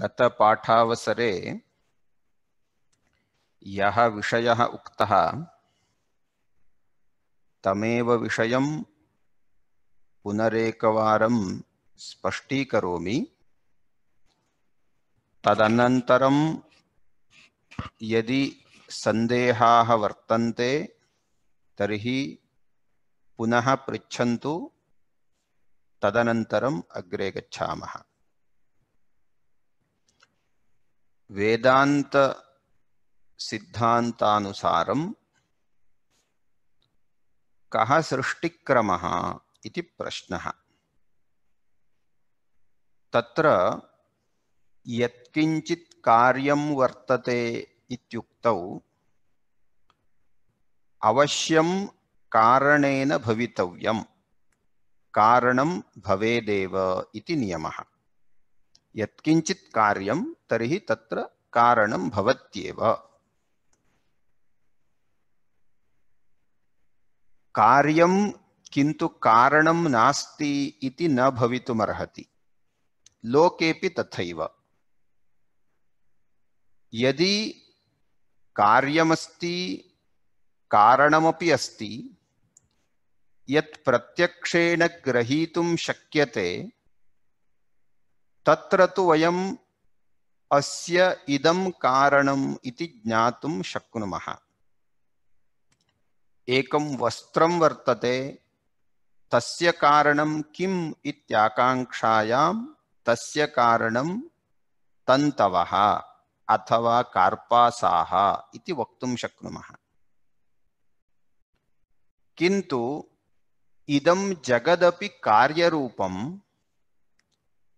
गतपाठावसरे यः विषयः उक्तः तमेव विषयं पुनरेकवारं स्पष्टीकरोमि। तदनन्तरं यदि सन्देहाः वर्तन्ते तर्हि पुनः पृच्छन्तु। तदनन्तरम् अग्रे गच्छामः वेदांत सिद्धांतानुसारं कः सृष्टिक्रमः इति प्रश्नः। तत्र यत्किञ्चित् कार्यं वर्तते इत्युक्तौ अवश्यं कारणेन भवितव्यं। कारणं भवेदेव इति नियमः यत्किञ्चित् कार्यं तर्हि तत्र कारणं भवत्येव। कार्यं किन्तु कारणं नास्ति इति न भवितुमर्हति। लोकेपि तथैव। यदि कार्यमस्ति, कारणमपि अस्ति, यत् प्रत्यक्षेण ग्रहीतुं शक्यते तत्र तु वयम् अस्य इदं कारणम् इति ज्ञातुं शक्नुमः। एकं वस्त्रं वर्तते, तस्य कारणं किम् इत्याकाङ्क्षायां, तस्य कारणं तन्तवः अथवा कार्पासाः इति वक्तुं शक्नुमः। किन्तु इदं जगदपि कार्यरूपम्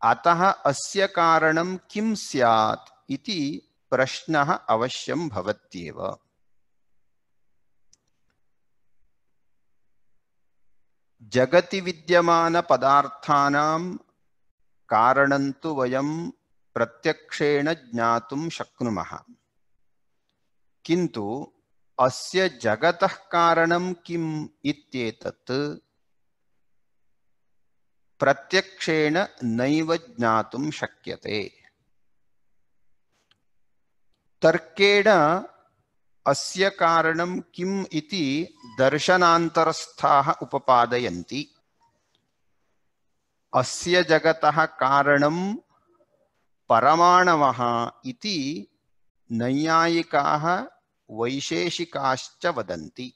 अतः अस्य कारणं किं स्यात् इति प्रश्नः अवश्यं भवत्येव। जगति विद्यमानपदार्थानां कारणं तु वयं प्रत्यक्षेण ज्ञातुं शक्नुमः। किन्तु अस्य जगतः कारणं किम् इत्येतत् प्रत्यक्षेण नैव ज्ञातुं शक्यते। तर्केण अस्य कारणं किम् इति दर्शनान्तरस्थाः उपपादयन्ति। अस्य जगतः कारणं परमाणवः इति नैयायिकाः वैशेषिकाश्च वदन्ति।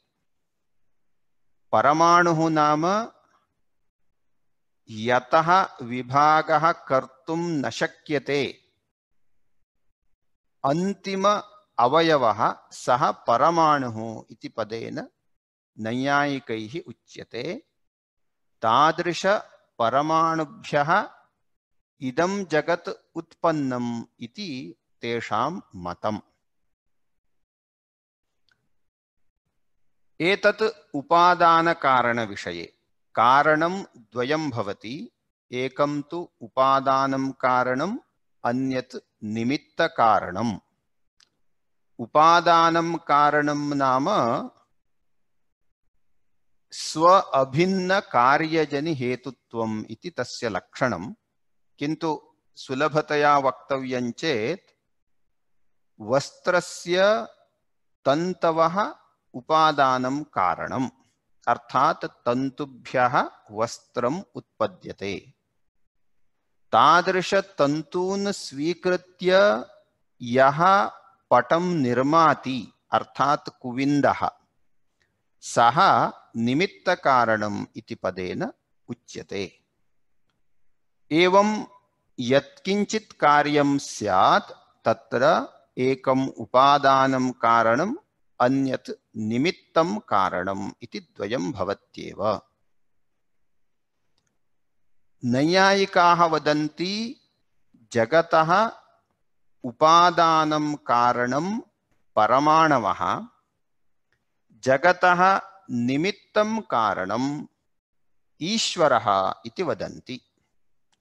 परमाणुः नाम यतः विभागः कर्तुं न शक्यते। अन्तिम अवयवः सः परमाणुः इति पदेन नैयायिकैः उच्यते। तादृश परमाणुभ्यः इदं जगत् उत्पन्नम् इति तेषां मतम्। एतत् उपादानकारणविषये। कारणं द्वयं भवति। एकं तु उपादानं कारणम्, अन्यत् निमित्तकारणम्। कारणं नाम स्व अभिन्नकार्यजनिहेतुत्वम् इति तस्य लक्षणं किन्तु सुलभतया वक्तव्यं चेत् वस्त्रस्य तन्तवः उपादानं कारणम्। अर्थात तंतुभ्यः वस्त्रम् उत्पद्यते। तादृश तंतून् स्वीकृत्य यः पटं निर्माति, अर्थात कुविन्दः, सः निमित्तकारणम् इति पदेन उच्यते। एवं यत्किञ्चित् कार्यं स्यात्, तत्र एकम् उपादानं कारणम् अन्यत् निमित्तं कारणम् इति द्वयं भवत्येव। नैयायिकाः वदन्ति, जगतः उपादानं कारणं परमाणवः, जगतः निमित्तं कारणम् ईश्वरः इति वदन्ति।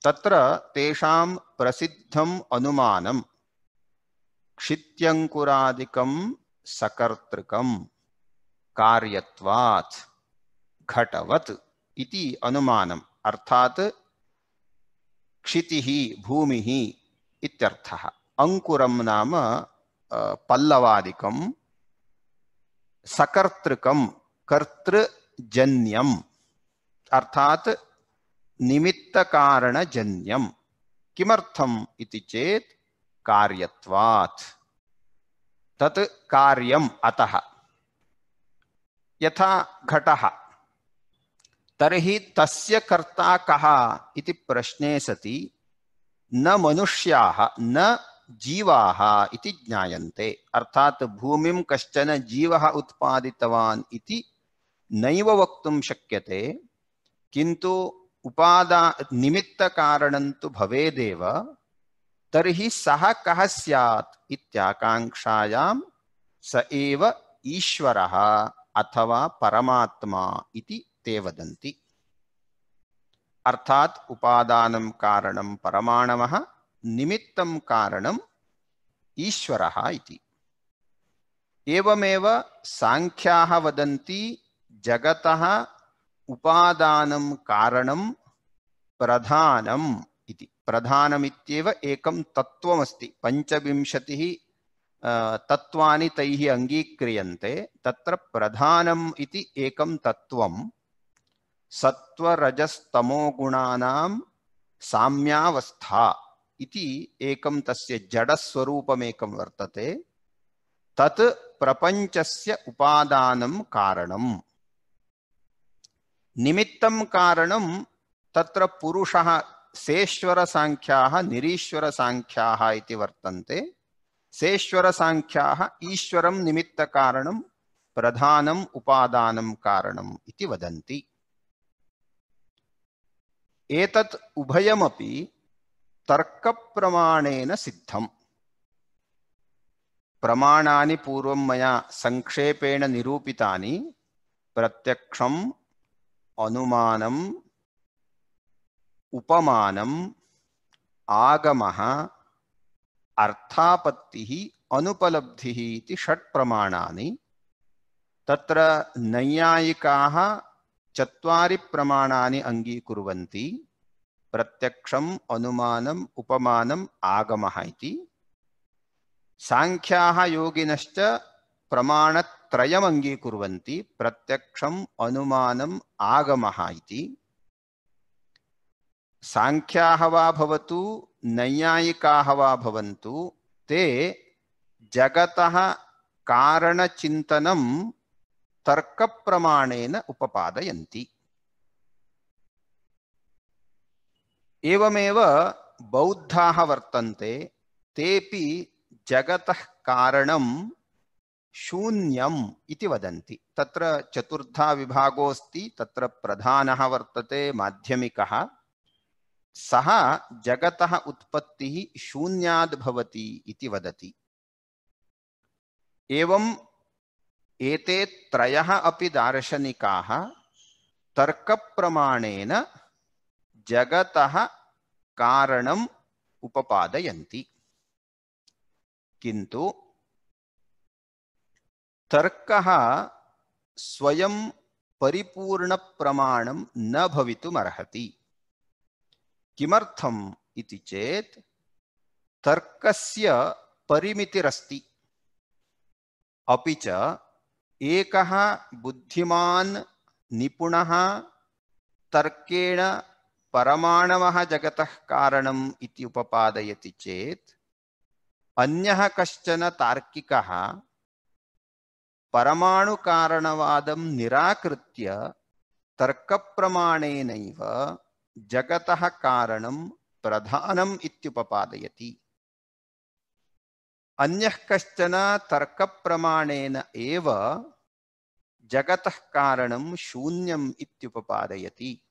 तत्र तेषां प्रसिद्धम् अनुमानं क्षित्यङ्कुरादिकं सकर्तृकं कार्यत्वात् घटवत् इति अनुमानम्। अर्थात् क्षितिः, भूमिः इत्यर्थः। अंकुरम नाम पल्लवादिकं सकर्तृकं कर्तृजन्यम्। अर्थात् निमित्तकारणजन्यं किमर्थम् इति चेत्, कार्यत्वात्। तत् कार्यम् अतः। यथा घटः। तर्हि तस्य कर्ता कः इति प्रश्ने सति, न मनुष्याः, न जीवाः इति ज्ञायन्ते। अर्थात् भूमिं कश्चन जीवः उत्पादितवान् इति नैव वक्तुं शक्यते, किन्तु उपादा निमित्तकारणं तु भवेदेव। तर्हि सः कः स्यात् स एव ईश्वरः अथवा परमात्मा इति ते वदन्ति। अर्थात उपादानं कारणं परमाणवः, निमित्तं कारणम् ईश्वरः एवमेव साङ्ख्याः वदन्ति, जगतः उपादानं कारणं प्रधानम्। इति प्रधानमित्येव एकं तत्त्वमस्ति। पञ्चविंशतिः तत्त्वानि तैः अङ्गीक्रियन्ते। तत्र प्रधानम् इति एकं तत्त्वं। सत्वरजस्तमोगुणानां साम्यावस्था इति एकं तस्य जडस्वरूपमेकं वर्तते। तत् प्रपञ्चस्य उपादानं कारणम्। निमित्तं कारणं तत्र पुरुषः सेश्वरसाङ्ख्याः निरीश्वरसाङ्ख्याः इति वर्तन्ते। सेश्वरसाङ्ख्याः ईश्वरं निमित्तकारणं प्रधानम् उपादानं कारणम् इति वदन्ति। एतत् उभयमपि तर्कप्रमाणेन सिद्धम्। प्रमाणानि पूर्वं मया संक्षेपेण निरूपितानि प्रत्यक्षम् अनुमानम् उपमानम् आगमः अर्थापत्तिः अनुपलब्धिः इति षट् प्रमाणानि। तत्र नैयायिकाः चत्वारि प्रमाणानि अङ्गीकुर्वन्ति। प्रत्यक्षम्, अनुमानम्, उपमानम् आगमः इति। साङ्ख्याः योगिनश्च प्रमाणत्रयम् अङ्गीकुर्वन्ति प्रत्यक्षम्, अनुमानम् आगमः इति। साङ्ख्याः वा भवतु नैयायिकाः वा भवन्तु ते जगतः कारणचिन्तनं तर्कप्रमाणेन उपपादयन्ति एवमेव बौद्धाः वर्तन्ते तेपि जगतः कारणं शून्यम् इति वदन्ति तत्र चतुर्धा विभागोऽस्ति तत्र प्रधानः वर्तते माध्यमिकः सः जगतः उत्पत्तिः शून्याद् भवति इति वदति। एवं एते त्रयः अपि दार्शनिकाः तर्कप्रमाणेन जगतः कारणम् उपपादयन्ति। किन्तु तर्कः स्वयं परिपूर्णप्रमाणं न भवितुमर्हति। किमर्थम् इति चेत् तर्कस्य परिमितिरस्ति। अपि च एकः बुद्धिमान् निपुणः तर्केण परमाणवः जगतः कारणम् इति उपपादयति चेत् अन्यः कश्चन तार्किकः परमाणुकारणवादं निराकृत्य तर्कप्रमाणेनैव जगतः कारणं प्रधानम् इत्युपपादयति। अन्यः कश्चन तर्कप्रमाणेन एव जगतः कारणं शून्यम् इत्युपपादयति।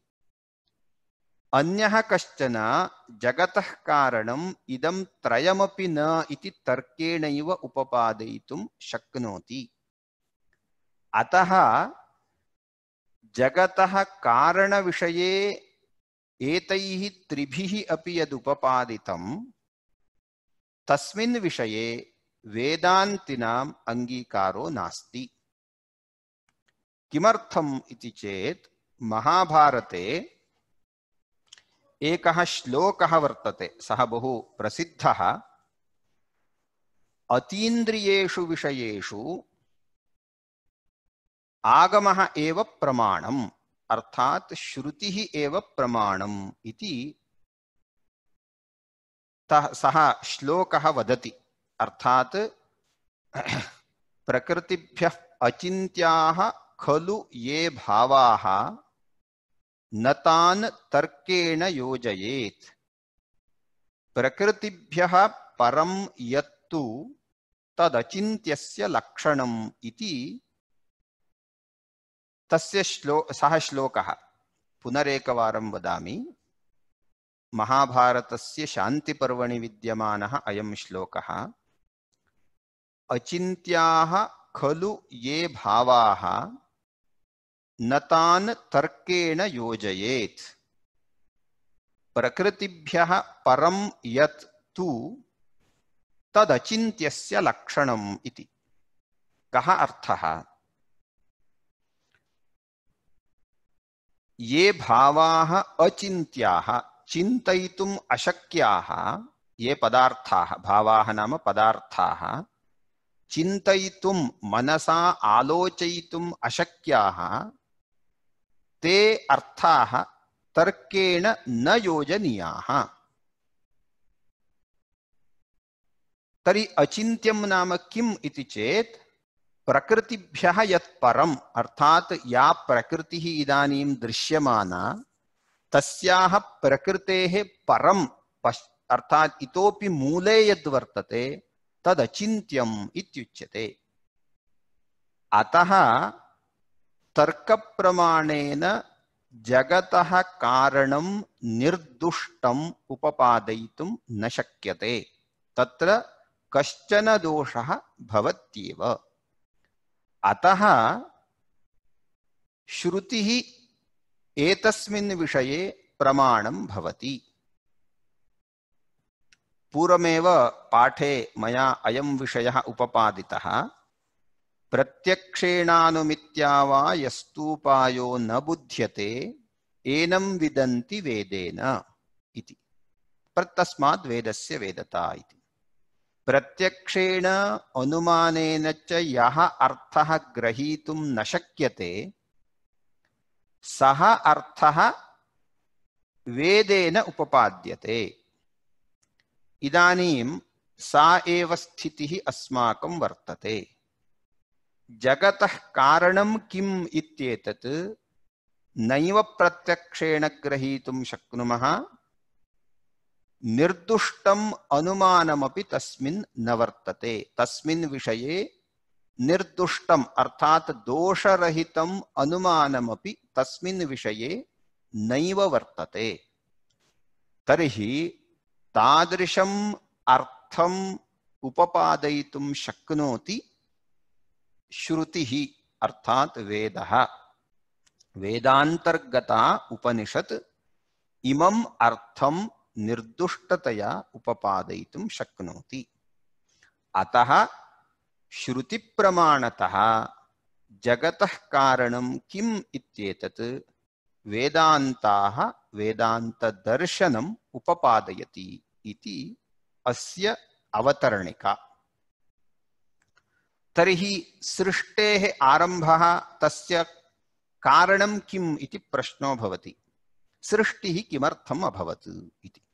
अन्यः कश्चन जगतः कारणम् इदं त्रयमपि न इति तर्केणैव उपपादयितुं शक्नोति। अतः जगतः कारणविषये एतैः त्रिभिः अपि यदुपपादितं। तस्मिन् विषये वेदान्तिनाम् अङ्गीकारो नास्ति। किमर्थम् इति चेत्, महाभारते एकः श्लोकः वर्तते, सः बहु प्रसिद्धः। अतीन्द्रियेषु विषयेषु आगमः एव प्रमाणम्। अर्थात श्रुतिः एव प्रमाणम् इति सः श्लोकः वदति। अर्थात प्रकृतिभ्यः अचिन्त्याः खलु ये भावाः न तान् तर्केण योजयेत्। प्रकृतिभ्यः परं यत्तु तदचिन्त्यस्य लक्षणम् इति तस्य श्लो, सः श्लोकः। पुनरेकवारं वदामि। महाभारतस्य शान्तिपर्वणि विद्यमानः अयं श्लोकः। अचिन्त्याः खलु ये भावाः, न तान् तर्केण योजयेत्। प्रकृतिभ्यः परं यत् तु तदचिन्त्यस्य लक्षणम् इति। ये भावाः अचिन्त्याः, चिन्तयितुम् अशक्याः, ये पदार्थाः, भावाः नाम पदार्थाः चिन्तयितुं मनसा आलोचयितुम् अशक्याः, ते अर्थाः तर्केण न योजनीयाः। तर्हि अचिन्त्यं नाम किम् इति चेत् प्रकृतिभ्यः यत् परम्, अर्थात् या प्रकृतिः इदानीं दृश्यमाना, तस्याः प्रकृतेः परं पश्, अर्थात् इतोपि मूले यद्वर्तते तदचिन्त्यम् इत्युच्यते। अतः तर्कप्रमाणेन जगतः कारणं निर्दुष्टम् उपपादयितुं न शक्यते। तत्र कश्चन भवत्येव। अतः श्रुतिः एतस्मिन् विषये प्रमाणं भवति। पूर्वमेव पाठे मया अयं विषयः उपपादितः, प्रत्यक्षेणानुमित्या वा यस्तूपायो न बुध्यते, एनं विदन्ति वेदेन इति। तस्मात् वेदस्य वेदता इति। प्रत्यक्षेण अनुमानेन च यः अर्थः ग्रहीतुं न शक्यते, सः अर्थः वेदेन उपपाद्यते। इदानीं सा एव स्थितिः अस्माकं वर्तते। जगतः कारणं किम् इत्येतत् नैव प्रत्यक्षेण निर्दुष्टम् अनुमानमपि तस्मिन् न वर्तते। तस्मिन् विषये निर्दुष्टम् अर्थात् दोषरहितम् अनुमानमपि तस्मिन् विषये नैव वर्तते। तर्हि तादृशम् अर्थम् उपपादयितुं शक्नोति श्रुतिः, अर्थात् वेदः। वेदान्तर्गता उपनिषत् इमम् अर्थं निर्दुष्टतया उपपादयितुं शक्नोति। अतः श्रुतिप्रमाणतः जगतः कारणं किम् इत्येतत् वेदान्ताः वेदान्तदर्शनम् उपपादयति इति अस्य अवतरणिका। तर्हि सृष्टेः आरम्भः तस्य कारणं किम् इति प्रश्नो भवति। सृष्टिः किमर्थम् अभवत् इति।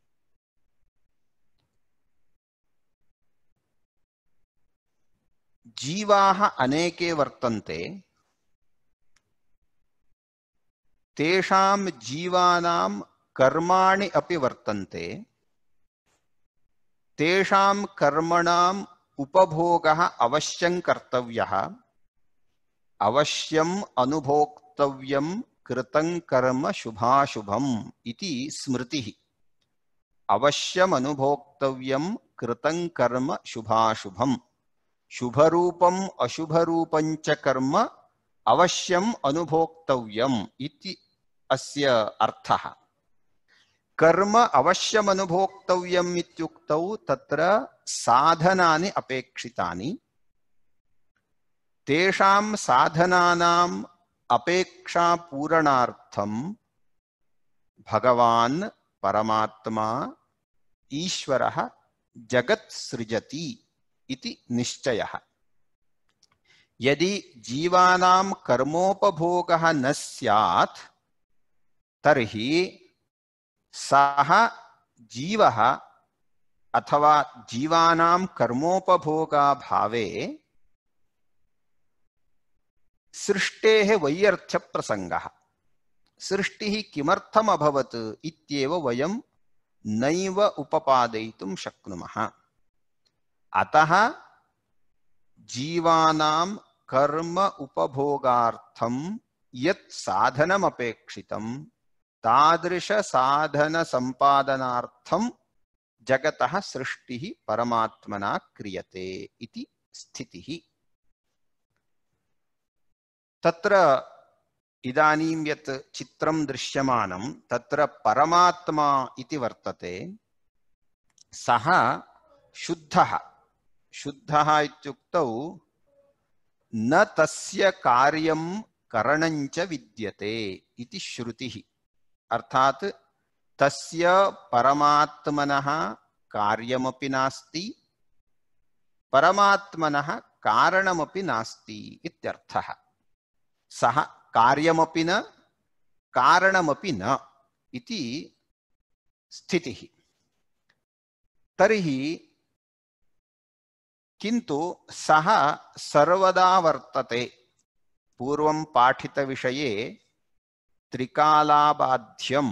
जीवाः अनेके वर्तन्ते। तेषां जीवानां कर्माणि अपि वर्तन्ते। तेषां कर्मणाम् उपभोगः अवश्यं कर्तव्यः। अवश्यम् अनुभोक्तव्यं कृतं कर्म शुभाशुभम् इति स्मृतिः। अवश्यम् अनुभोक्तव्यं कृतं कर्म शुभाशुभम्। शुभरूपम् अशुभरूपञ्च कर्म अवश्यम् अनुभोक्तव्यम् इति अस्य अर्थः। कर्म अवश्यमनुभोक्तव्यम् इत्युक्तौ तत्र साधनानि अपेक्षितानि। तेषां साधनानाम् अपेक्षापूरणार्थं भगवान्, परमात्मा, ईश्वरः जगत् सृजति। इति निश्चयः। यदि जीवानां कर्मोपभोगः न स्यात्, तर्हि सः जीवः अथवा जीवानां कर्मोपभोगाभावे सृष्टेः वैयर्थ्यप्रसङ्गः सृष्टिः किमर्थम् अभवत् इत्येव वयं नैव उपपादयितुं शक्नुमः। अतः जीवानां कर्म उपभोगार्थं यत् साधनमपेक्षितं तादृशसाधनसम्पादनार्थं जगतः सृष्टिः परमात्मना क्रियते इति स्थितिः। तत्र इदानीं यत् चित्रं दृश्यमानं, तत्र परमात्मा इति वर्तते, सः शुद्धः। शुद्धः इत्युक्तौ न तस्य कार्यं करणञ्च विद्यते इति श्रुतिः। अर्थात् तस्य परमात्मनः कार्यमपि नास्ति, परमात्मनः कारणमपि नास्ति इत्यर्थः। सः कार्यमपि न, कारणमपि न इति स्थितिः। तर्हि किन्तु सः सर्वदा वर्तते। पूर्वं पाठितविषये त्रिकालाबाध्यं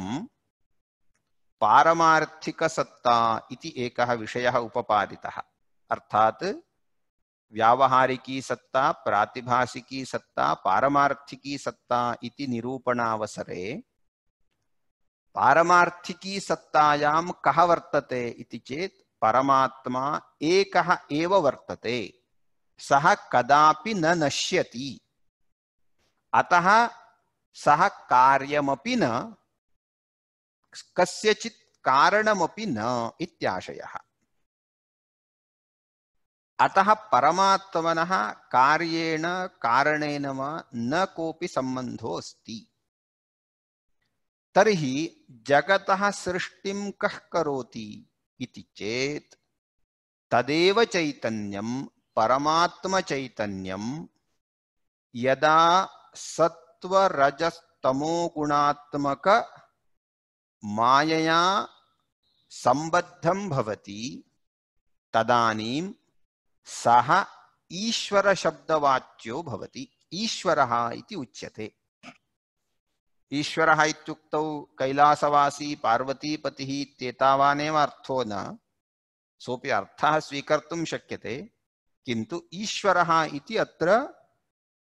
पारमार्थिकसत्ता इति एकः विषयः उपपादितः। अर्थात् व्यावहारिकी सत्ता प्रातिभाषिकी सत्ता, पारमार्थिकी सत्ता इति निरूपणावसरे पारमार्थिकी सत्तायां कः वर्तते इति चेत् परमात्मा एकः एव वर्तते, सः कदापि न नश्यति। अतः सः कार्यमपि न, कस्यचित् कारणमपि न इत्याशयः। अतः परमात्मनः कार्येण, कारणेन वा न कोऽपि सम्बन्धो अस्ति। तर्हि जगतः सृष्टिं कः करोति? इति चेत् तदेव चैतन्यं, परमात्मचैतन्यं यदा सत्त्वरजस्तमोगुणात्मक मायया सम्बद्धं भवति, तदानीं सः ईश्वरशब्दवाच्यो भवति, ईश्वरः इति उच्यते। ईश्वरः कैलासवासी पार्वतीपतिः इत्येतावानेव अर्थो न। सोऽपि अर्थः स्वीकर्तुं शक्यते। किन्तु ईश्वरः इति अत्र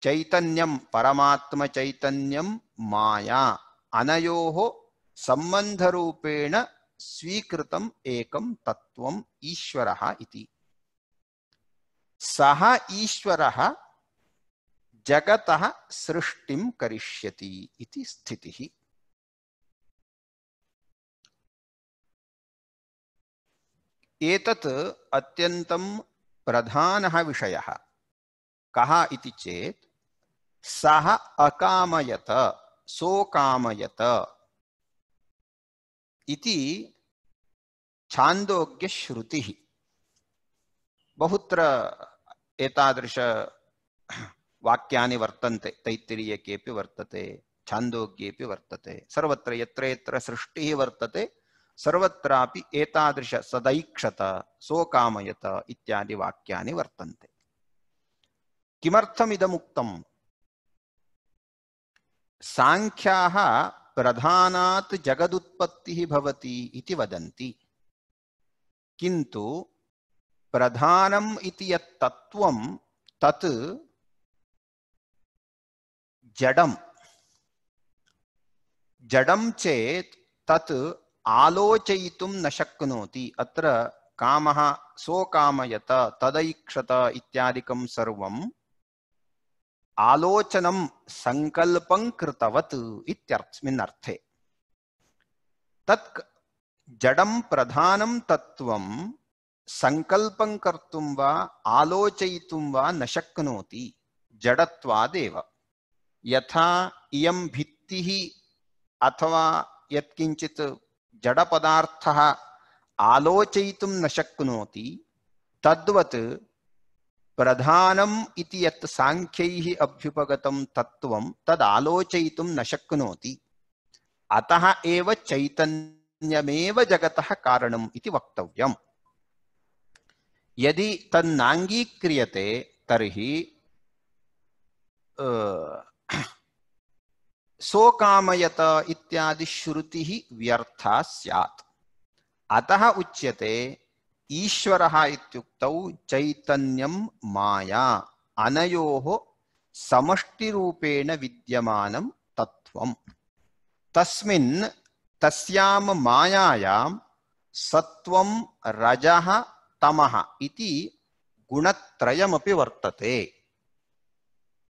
चैतन्यं, परमात्मचैतन्यं माया, अनयोः सम्बन्धरूपेण स्वीकृतम् एकं तत्त्वम् ईश्वरः इति। सः ईश्वरः जगतः सृष्टि करिष्यति इति स्थितिः। एतत् अत्यन्तं प्रधानः विषयः। कः इति चेत्, सः अकामयत, सोकामयत इति छान्दोग्यश्रुतिः। बहुत्र एतादृश वाक्यानि वर्तन्ते तैत्तिरीयकेपि वर्तते छान्दोग्येपि वर्तते, सर्वत्र यत्र यत्र सृष्टिः वर्तते, सर्वत्रापि एतादृश सदैक्षत, सोकामयत इत्यादि वाक्यानि वर्तन्ते। किमर्थमिदमुक्तम्? साङ्ख्याः प्रधानात् जगदुत्पत्तिः भवति इति वदन्ति। किन्तु प्रधानम् इति यत् तत्त्वं तत् जडं जडं चेत् तत् आलोचयितुं न शक्नोति। अत्र कामः सोकामयत तदैक्षत इत्यादिकं सर्वम् आलोचनं सङ्कल्पं कृतवत् इत्यस्मिन् तत् जडं प्रधानं तत्त्वं सङ्कल्पं कर्तुं वा न शक्नोति। जडत्वादेव। यथा इयं भित्तिः अथवा यत्किञ्चित् जडपदार्थः आलोचयितुं न शक्नोति, तद्वत् प्रधानम् इति यत् साङ्ख्यैः अभ्युपगतं तत्त्वं तद् आलोचयितुं न शक्नोति। अतः एव चैतन्यमेव जगतः कारणम् इति वक्तव्यम्। यदि तन्नाङ्गीक्रियते तर्हि सोकामयत इत्यादि श्रुतिः व्यर्था स्यात्। अतः उच्यते, ईश्वरः इत्युक्तौ चैतन्यं माया, अनयोः समष्टिरूपेण विद्यमानं तत्त्वम्। तस्मिन् तस्यां मायायां सत्त्वं रजः तमः गुणत्रयमपि वर्तते।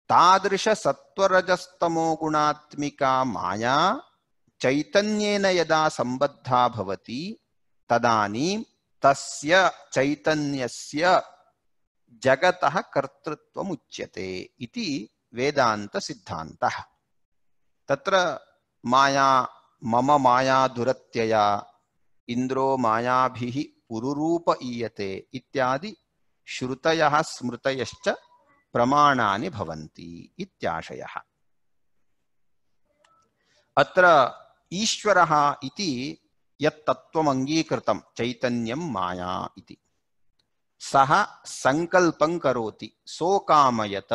तादृशसत्त्वरजस्तमो गुणात्मिका माया चैतन्येन यदा सम्बद्धा भवति, तदानीं तस्य चैतन्यस्य जगतः कर्तृत्वम् उच्यते इति वेदान्तसिद्धान्तः। तत्र माया, मम माया दुरत्यया इन्द्रो मायाभिः पुरुरूप ईयते इत्यादि श्रुतयः स्मृतयश्च प्रमाणानि भवन्ति इत्याशयः। अत्र ईश्वरः इति यत्तत्त्वम् अङ्गीकृतं, चैतन्यं माया इति। सः सङ्कल्पं करोति, सोकामयत,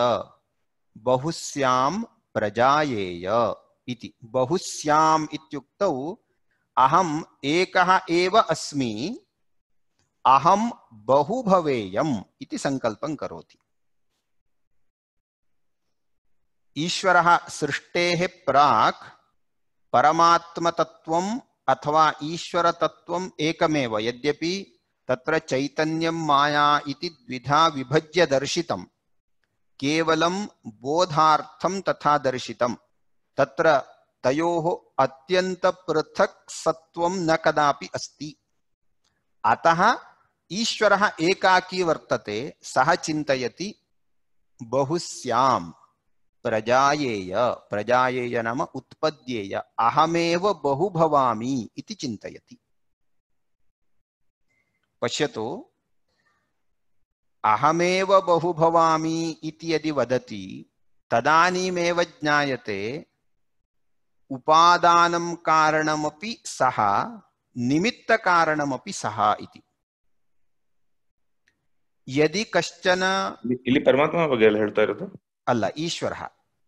बहुस्यां प्रजायेय इति। बहुस्याम् इत्युक्तौ अहम् एकः एव अस्मि, अहं बहु भवेयम् इति सङ्कल्पं करोति। ईश्वरः सृष्टेः प्राक् परमात्मतत्त्वम् अथवा ईश्वर तत्व एकमेव, यद्यपि तत्र चैतन्यं माया इति द्विधा विभज्य दर्शितं केवलं बोधार्थं तथा दर्शितं तत्र तयोः अत्यन्तपृथक् सत्वं न कदापि अस्ति। अतः ईश्वरः एकाकी वर्तते, सः चिन्तयति बहुस्याम् प्रजायेय प्रजायेय नाम उत्पद्येय अहमेव बहु भवामि इति चिन्तयति पश्यतु अहमेव बहु भवामि इति यदि वदति तदानीमेव ज्ञायते उपादानं कारणमपि सः निमित्तकारणमपि सः इति यदि कश्चन ಇಲ್ಲಿ ಪರಮಾತ್ಮ ಬಗ್ಗೆ ಎಲ್ಲ ಹೇಳ್ತಾ ಇರೋದು ಅಲ್ಲ ಈಶ್ವರ.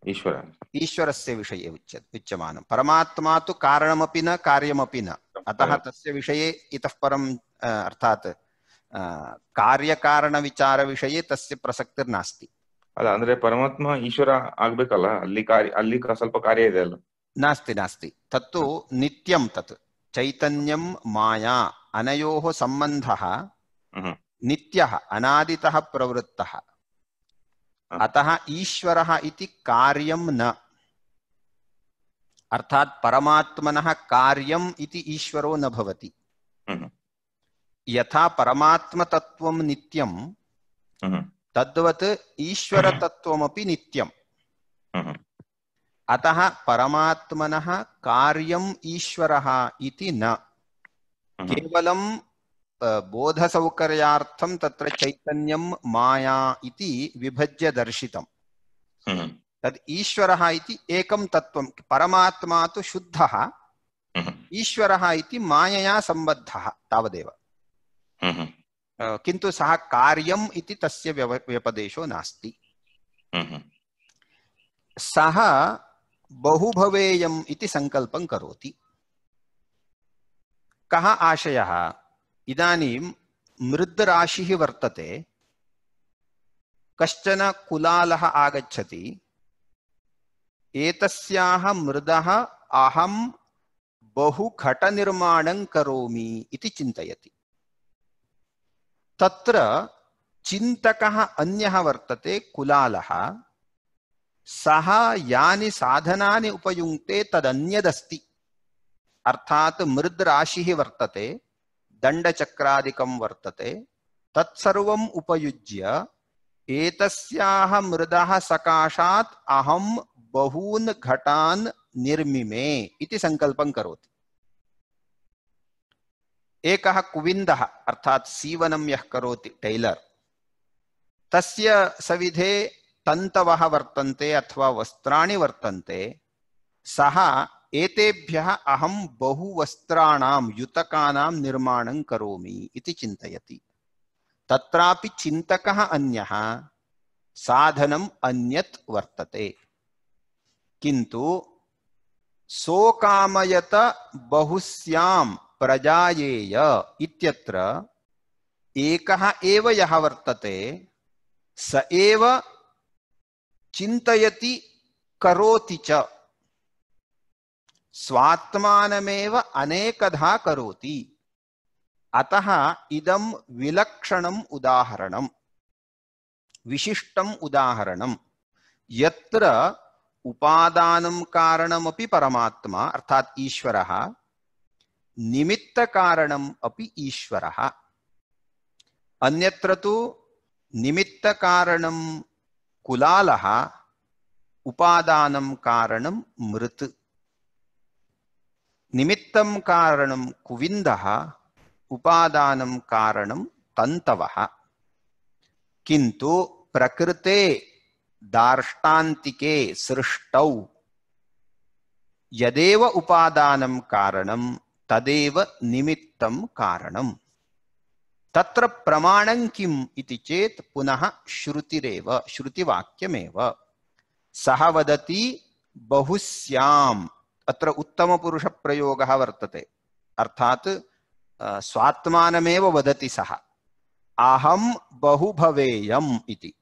ಈಶ್ವರ. ಈಶ್ವರಸ್ಯ ವಿಷಯ ಉಚ್ಯ ಉಚ್ಯಮಾನ ಪರಮಾತ್ಮ ತು ಕಾರಣಮಿ ನ ಕಾರ್ಯಮಿ ನ. ಅತಃ ತಸ್ಯ ವಿಷಯ ಇತಃ ಪರಂ ಅರ್ಥಾತ್ ಕಾರ್ಯಕಾರಣ ವಿಚಾರ ವಿಷಯ ತಸ್ಯ ಪ್ರಸಕ್ತಿರ್ನಾಸ್ತಿ ಅಲ್ಲ ಅಂದ್ರೆ ಪರಮಾತ್ಮ ಈಶ್ವರ ಆಗ್ಬೇಕಲ್ಲ ಅಲ್ಲಿ ಕಾರ್ಯ ಅಲ್ಲಿ ಸ್ವಲ್ಪ ಕಾರ್ಯ ಇದೆ ಅಲ್ಲ. ನಾಸ್ತಿ ನಾಸ್ತಿ. ತತ್ತು ನಿತ್ಯಂ ತತ್ ಚೈತನ್ಯಂ ಮಾಯಾ ಅನಯೋ ಸಂಬಂಧಃ ನಿತ್ಯ ಅನಾದಿತ ಪ್ರವೃತ್ತಃ. अतः ईश्वरः इति कार्यं न। अर्थात् परमात्मनः कार्यम् इति ईश्वरो न भवति। यथा परमात्मतत्त्वं नित्यं तद्वत् ईश्वरतत्त्वमपि नित्यम् अतः परमात्मनः कार्यम् ईश्वरः इति न। केवलं बोधसौकर्यार्थं तत्र चैतन्यं माया इति विभज्य दर्शितं तद् ईश्वरः इति एकं तत्त्वं परमात्मा तु शुद्धः। ईश्वरः इति मायया सम्बद्धः तावदेव। किन्तु सः कार्यम् इति तस्य व्यपदेशो नास्ति। सः बहु भवेयम् इति सङ्कल्पं करोति। कः आशयः? इदानीं मृद्राशिः वर्तते, कश्चन कुलालः आगच्छति, एतस्याः मृदः अहं बहु घटनिर्माणं करोमि इति चिन्तयति। तत्र चिन्तकः अन्यः वर्तते, कुलालः। सः यानि साधनानि उपयुङ्क्ते तदन्यदस्ति। अर्थात् मृद्राशिः वर्तते दण्डचक्रादिकं वर्तते, तत्सर्वम् उपयुज्य मृदः सकाशात् अहं बहून् घटान् निर्मिमे इति सङ्कल्पं करोति। एकः कुविन्दः, अर्थात् सीवनं करोति टैलर्, तस्य सविधे तन्तवः वर्तन्ते अथवा वस्त्राणि वर्तन्ते, सः एतेभ्यः अहं बहुवस्त्राणां युतकानां निर्माणं करोमि इति चिन्तयति। तत्रापि चिन्तकः अन्यः, साधनम् अन्यत् वर्तते। किन्तु सोकामयत बहुस्यां प्रजायेय इत्यत्र एकः एव यः वर्तते, स एव चिन्तयति करोति च। स्वात्मानमेव अनेकधा करोति। अतः इदं विलक्षणम् उदाहरणम्, विशिष्टम् उदाहरणं यत्र उपादानं कारणमपि परमात्मा, अर्थात् ईश्वरः, निमित्तकारणम् अपि ईश्वरः। अन्यत्र तु निमित्तकारणं कुलालः, उपादानं कारणं मृत्। निमित्तं कारणं कुविन्दः, उपादानं कारणं तन्तवः। किन्तु प्रकृते दार्ष्टान्तिके सृष्टौ। यदेव उपादानं कारणं, तदेव निमित्तं कारणम् तत्र प्रमाणं इति चेत् पुनः श्रुतिरेव, श्रुतिवाक्यमेव। सः वदति बहुस्याम्। अत्र उत्तमपुरुषप्रयोगः वर्तते। अर्थात् स्वात्मानमेव वदति सः। अहं बहु भवेयम् इति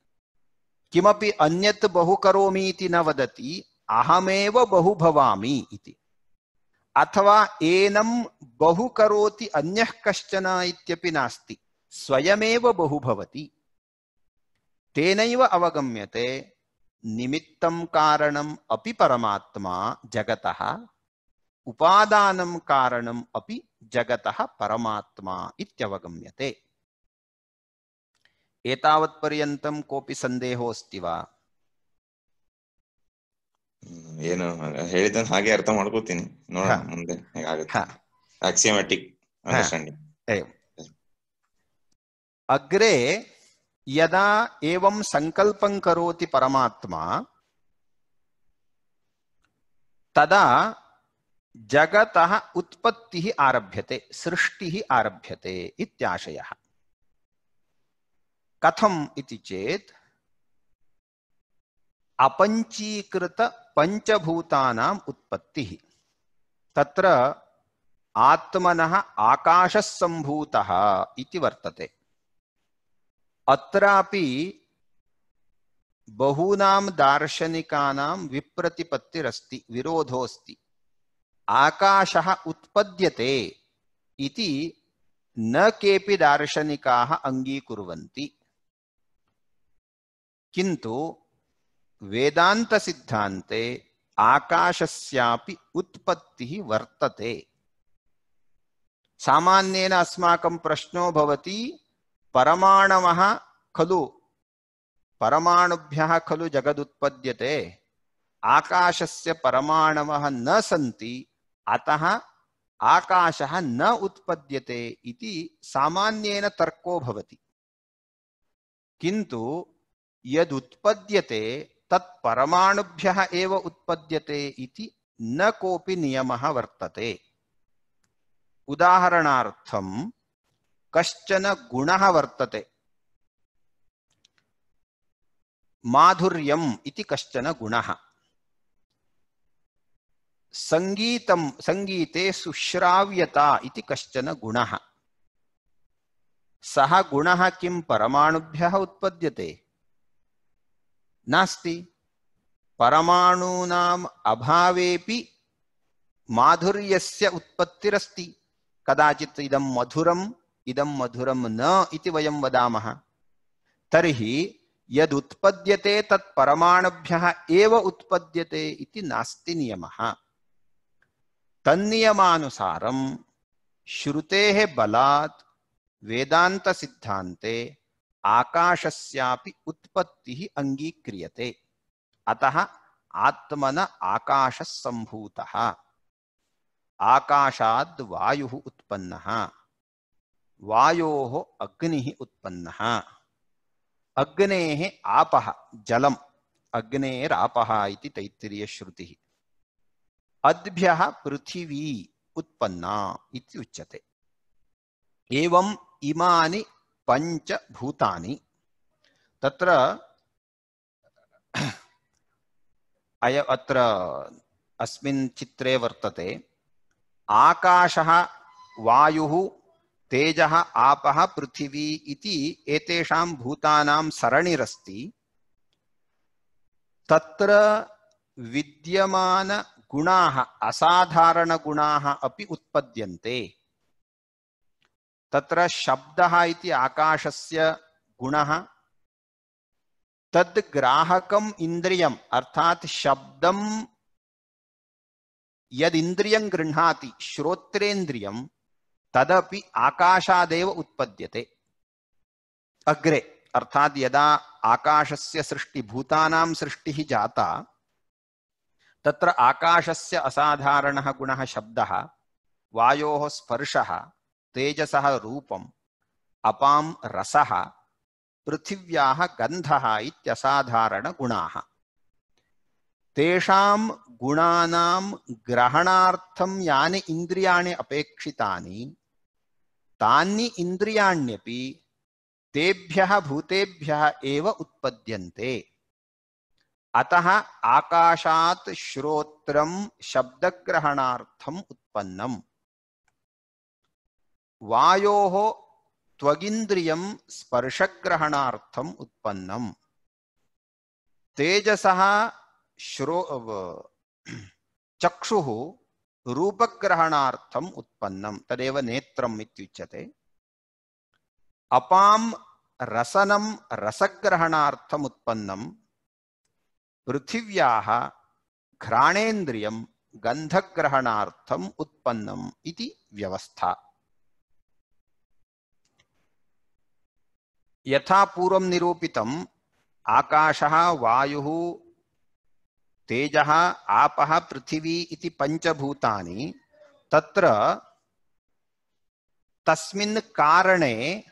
अन्यत् बहु करोमि इति न वदति, अहमेव बहु भवामि अथवा एनं बहु करोति अन्यः कश्चन इत्यपि नास्ति। स्वयमेव बहु भवति। तेनैव अवगम्यते నిమిత్తం కారణం అపి పరమాత్మా జగత ఉపాదానం కారణం అపి జగత పరమాత్మా ఇత్యవగమ్యతే ఏతావత్పర్యంతం కోపి సందేహోస్తి వా ಏನು ಹೇಳಿದ ಹಾಗೆ ಅರ್ಥ ಮಾಡ್ಕೋತೀನಿ ನೋಡ ಮುಂದೆ ಹೇಗಾಗುತ್ತೆ ಅಕ್ಸಿಯಮ್ಯಾಟಿಕ್ ಅಂಡರ್ಸ್ಟ್ಯಾಂಡಿಂಗ್ ಅಗ್ರೆ यदा एवं संकल्पं करोति परमात्मा, तदा जगतः उत्पत्तिः आरभ्यते, सृष्टिः आरभ्यते इत्याशयः। कथम् इति चेत्, अपञ्चीकृत पञ्चभूतानाम् उत्पत्तिः। तत्र आत्मनः आकाशः इति वर्तते। अत्रापि बहूनां दार्शनिकानां विप्रतिपत्तिरस्ति, विरोधोऽस्ति। आकाशः उत्पद्यते इति न केऽपि दार्शनिकाः अङ्गीकुर्वन्ति। किन्तु वेदान्तसिद्धान्ते आकाशस्यापि उत्पत्तिः वर्तते। सामान्येन अस्माकं प्रश्नो भवति परमाणवः खलु। परमाणुभ्यः खलु जगदुत्पद्यते। आकाशस्य परमाणवः न सन्ति, अतः आकाशः न उत्पद्यते इति सामान्येन तर्को भवति। किन्तु यदुत्पद्यते, तत् न कोऽपि नियमः वर्तते। उदाहरणार्थं कश्चन गुणः वर्तते। माधुर्यम् इति कश्चन गुणः। सङ्गीतं सङ्गीते सुश्राव्यता इति कश्चन गुणः। सः गुणः किं परमाणुभ्यः उत्पद्यते? नास्ति। परमाणूनाम् अभावेपि माधुर्यस्य उत्पत्तिरस्ति। कदाचित् इदं मधुरम् इदं मधुरं न इति वयं वदामः। तर्हि यदुत्पद्यते तत् परमाणुभ्यः एव उत्पद्यते इति नास्ति नियमः। तन्नियमानुसारं श्रुतेः बलात् वेदान्तसिद्धान्ते आकाशस्यापि उत्पत्तिः अङ्गीक्रियते। अतः आत्मन आकाशः आकाशाद् वायुः उत्पन्नः। वायोः अग्निः उत्पन्नः। अग्नेः आपः, जलम्। अग्नेरापः इति तैत्तिरीयश्रुतिः। अद्भ्यः पृथिवी उत्पन्ना उच्यते। इमानि पञ्चभूतानि। तत्र अय, अत्र अस्मिन् चित्रे वर्तते। आकाशः वायुः तेजः आपः पृथिवी इति एतेषां भूतानां सरणिरस्ति। तत्र विद्यमानगुणाः, असाधारणगुणाः अपि उत्पद्यन्ते। तत्र शब्दः इति आकाशस्य गुणः, तद् इन्द्रियम्, अर्थात् शब्दं यदिन्द्रियं गृह्णाति श्रोत्रेन्द्रियं तदपि आकाशादेव उत्पद्यते। अग्रे, अर्थात् यदा आकाशस्य सृष्टि भूतानां सृष्टिः जाता, तत्र आकाशस्य असाधारणः गुणः शब्दः, वायोः स्पर्शः, तेजसः रूपम्, अपां रसः, पृथिव्याः गन्धः इत्यसाधारणगुणाः। तेषां गुणानां ग्रहणार्थं यानि इन्द्रियाणि अपेक्षितानि तानि इन्द्रियाण्यपि तेभ्यः भूतेभ्यः एव उत्पद्यन्ते। अतः आकाशात् श्रोत्रं शब्दग्रहणार्थम् उत्पन्नम्। वायोः त्वगिन्द्रियं स्पर्शग्रहणार्थम् उत्पन्नम्। तेजसः श्रो चक्षुः रूपग्रहणार्थम् उत्पन्नं तदेव नेत्रम् इत्युच्यते। अपां रसनं रसग्रहणार्थम् उत्पन्नं पृथिव्याः घ्राणेन्द्रियं गन्धग्रहणार्थम् उत्पन्नम् इति व्यवस्था। यथा पूर्वं निरूपितम्, आकाशः, वायुः तेजः आपः पृथिवी इति पञ्चभूतानि, तत्र तस्मिन् कारणे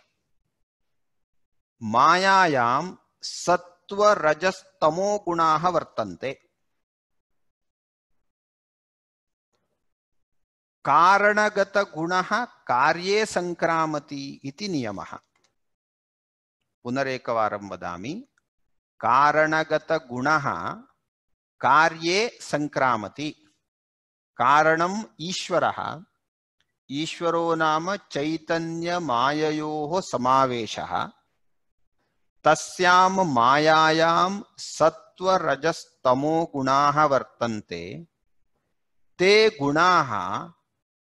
मायायां सत्त्वरजस्तमो गुणाः कार्ये सङ्क्रामति इति नियमः। पुनरेकवारं वदामि। कारणगतगुणः कार्ये सङ्क्रामति कारणम् ईश्वरः। ईश्वरो नाम चैतन्यमाययोः समावेशः। तस्यां मायायां सत्त्वरजस्तमो गुणाः वर्तन्ते। ते गुणाः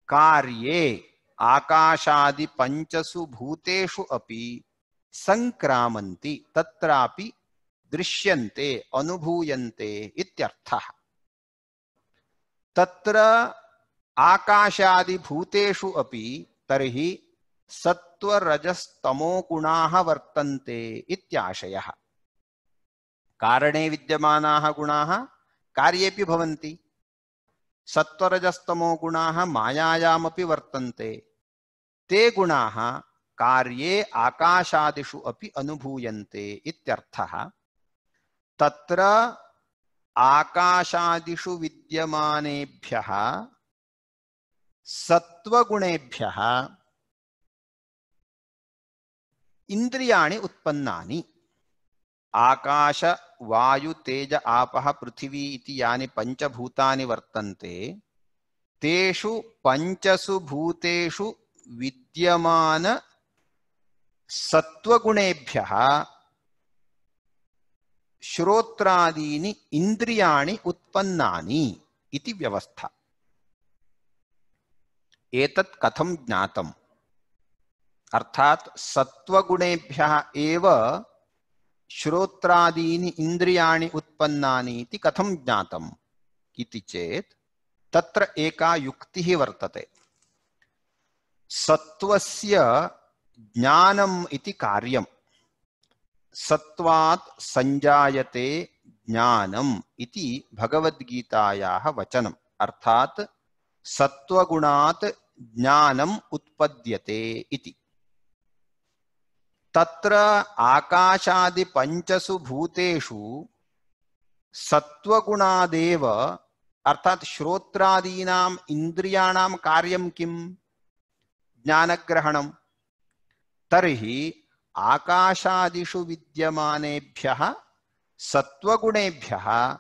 कार्ये आकाशादिपञ्चसु भूतेषु अपि सङ्क्रामन्ति तत्रापि दृश्यन्ते, अनुभूयन्ते इत्यर्थः। तत्र आकाशादिभूतेषु अपि तर्हि सत्त्वरजस्तमो गुणाः वर्तन्ते इत्याशयः। कारणे विद्यमानाः गुणाः कार्येपि भवन्ति। सत्त्वरजस्तमो गुणाः मायायामपि वर्तन्ते। ते गुणाः कार्ये आकाशादिषु अपि अनुभूयन्ते इत्यर्थः। तत्र आकाशादिषु विद्यमानेभ्यः, सत्त्वगुणेभ्यः इन्द्रियाणि उत्पन्नानि। आकाश, वायु, तेज, आपः, पृथिवी इति यानि पञ्चभूतानि वर्तन्ते, तेषु पञ्चसु भूतेषु विद्यमान सत्त्वगुणेभ्यः श्रोत्रादीनि इन्द्रियाणि उत्पन्नानि व्यवस्था। एतत् कथं ज्ञातम्? अर्थात् सत्त्वगुणेभ्यः एव श्रोत्रादीनि इन्द्रियाणि उत्पन्नानि इति कथं ज्ञातम् इति चेत् तत्र एका इति कार्यम्। सत्त्वात् सञ्जायते ज्ञानम् इति भगवद्गीतायाः वचनम्। अर्थात् सत्त्वगुणात् ज्ञानम् उत्पद्यते इति। तत्र आकाशादि पंचसु भूतेषु सत्वगुणादेव अर्थात श्रोत्रादीनाम् इन्द्रियाणां कार्यं किं ज्ञानग्रहणं तर्हि आकाशादिषु विद्यमानेभ्यः सत्वगुणेभ्यः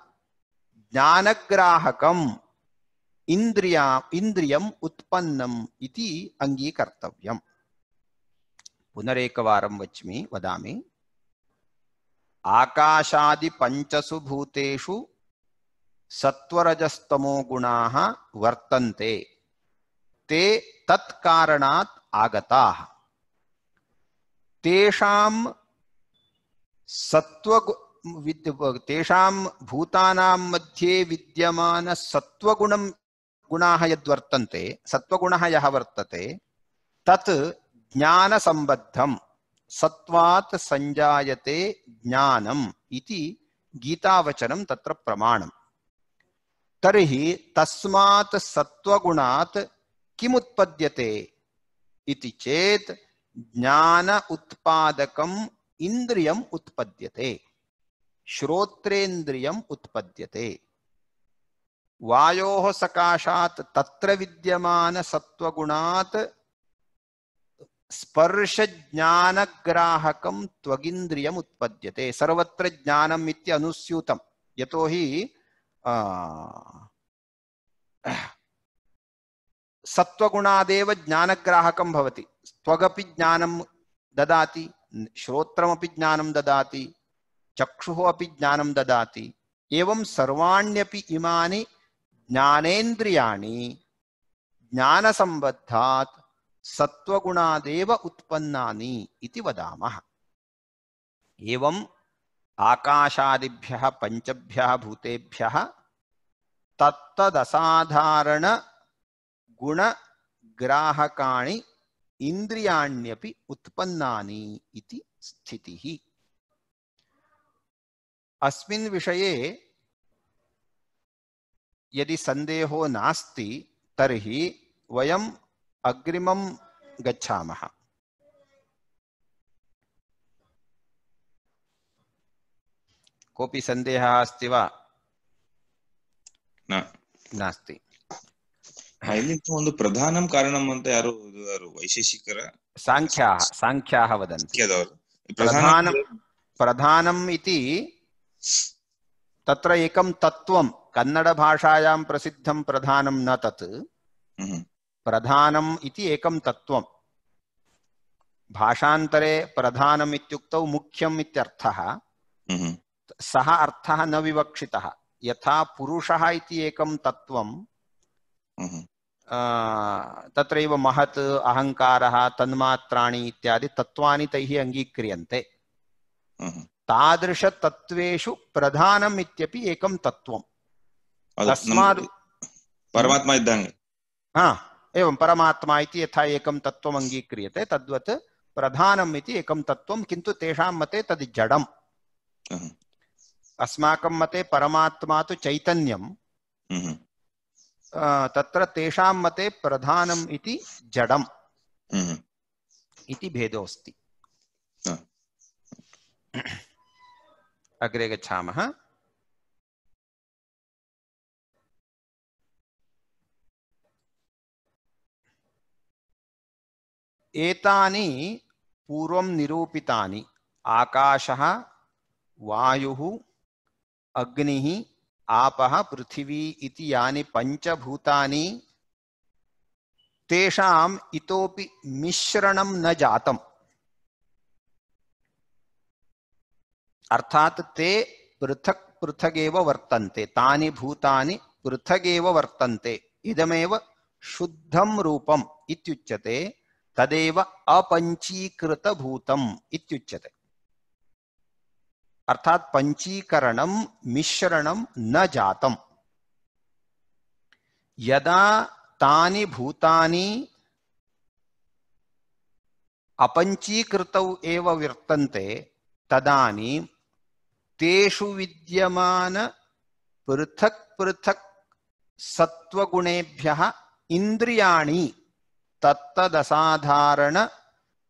ज्ञानग्राहकम्, इन्द्रिया, इन्द्रियम् उत्पन्नम् इति अङ्गीकर्तव्यम्। पुनरेकवारं वच्मि, वदामि। आकाशादिपञ्चसु भूतेषु सत्वरजस्तमो गुणाः वर्तन्ते। ते तत्कारणात् आगताः। तेषां सत्व तेषां भूतानां मध्ये विद्यमान सत्वगुणं गुणाः यद्वर्तन्ते सत्वगुणः यः वर्तते, तत् ज्ञानसम्बद्धं सत्वात् सञ्जायते ज्ञानम् इति गीतावचनं तत्र प्रमाणम्। तर्हि तस्मात् सत्वगुणात् किमुत्पद्यते इति चेत् ज्ञान उत्पादकम् इन्द्रियम् उत्पद्यते श्रोत्रेन्द्रियम् उत्पद्यते वायोः सकाशात् तत्र विद्यमान सत्वगुणात् स्पर्शज्ञानग्राहकं त्वगिन्द्रियम् उत्पद्यते सर्वत्र ज्ञानम् इति अनुस्यूतं यतोहि सत्वगुणादेव ज्ञानग्राहकं भवति। त्वगपि ज्ञानं ददाति, श्रोत्रमपि ज्ञानं ददाति, चक्षुः अपि ज्ञानं ददाति। एवं सर्वाण्यपि इमानि ज्ञानेन्द्रियाणि ज्ञानसम्बद्धात् सत्वगुणादेव उत्पन्नानि इति वदामः। एवम् आकाशादिभ्यः, पञ्चभ्यः, भूतेभ्यः तत्तदसाधारण गुणग्राहकाणि इन्द्रियाण्यपि उत्पन्नानि इति स्थितिः। अस्मिन् विषये यदि सन्देहो नास्ति तर्हि वयम् अग्रिमं गच्छामः। कोऽपि सन्देहः अस्ति वा? नास्ति। ಇಲ್ಲಿ ಒಂದು ಪ್ರಧಾನಂ ಕಾರಣಂ ಅಂತ ಯಾರು ಯಾರು ವೈಶೇಷಿಕರ ಸಾಂಖ್ಯಾः ಸಾಂಖ್ಯಾः वदन्ति ಮುಖ್ಯದವರು प्रधानं प्रधानम् इति तत्र एकं तत्त्वं कन्नडभाषायां प्रसिद्धं प्रधानं न तत् प्रधानम् इति एकं तत्त्वं भाषान्तरे प्रधानम् इत्युक्तौ मुख्यम् इत्यर्थः सः अर्थः न विवक्षितः यथा पुरुषः इति एकं तत्त्वं तत्रैव महत् अहङ्कारः तन्मात्राणि इत्यादि तत्त्वानि तैः अङ्गीक्रियन्ते। तादृशतत्त्वेषु प्रधानम् इत्यपि एकं तत्त्वं तस्मात् परमात्मा इद्दाङ्गे हा एवं परमात्मा इति यथा एकं तत्त्वम् अङ्गीक्रियते तद्वत् प्रधानम् इति एकं तत्त्वं किन्तु तेषां मते तद् जडम्। अस्माकं मते परमात्मा तु चैतन्यं तत्र तेषां मते प्रधानम् इति जडम् इति भेदोऽस्ति। अग्रे गच्छामः। एतानि पूर्वं निरूपितानि। आकाशः वायुः अग्निः आपः पृथिवी इति यानि पञ्चभूतानि, तेषाम् इतोपि मिश्रणं न जातम्। अर्थात ते पृथक्, पृथगेव वर्तन्ते, तानि भूतानि पृथगेव वर्तन्ते, इदमेव शुद्धं रूपम् इत्युच्यते, तदेव अपञ्चीकृतभूतम् इत्युच्यते। अर्थात पंचीकरणं मिश्रणं न जातम्। यदा तानि भूतानि अपञ्चीकृतौ एव वर्तन्ते तदानीं तेषु विद्यमान पृथक् पृथक् सत्वगुणेभ्यः इन्द्रियाणि तत्तदसाधारण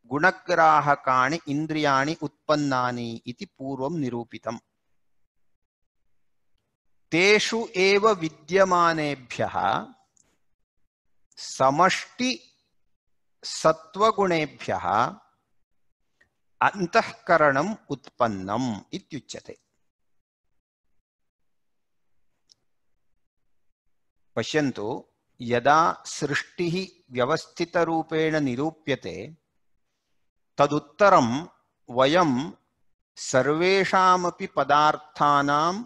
गुणग्राहकाणि इन्द्रियाणि उत्पन्नानि इति पूर्वं निरूपितम्। तेषु एव विद्यमानेभ्यः समष्टि सत्वगुणेभ्यः अन्तःकरणम् उत्पन्नम् इत्युच्यते। पश्यन्तु, यदा सृष्टिः व्यवस्थितरूपेण निरूप्यते तदुत्तरं वयं सर्वेषामपि पदार्थानाम्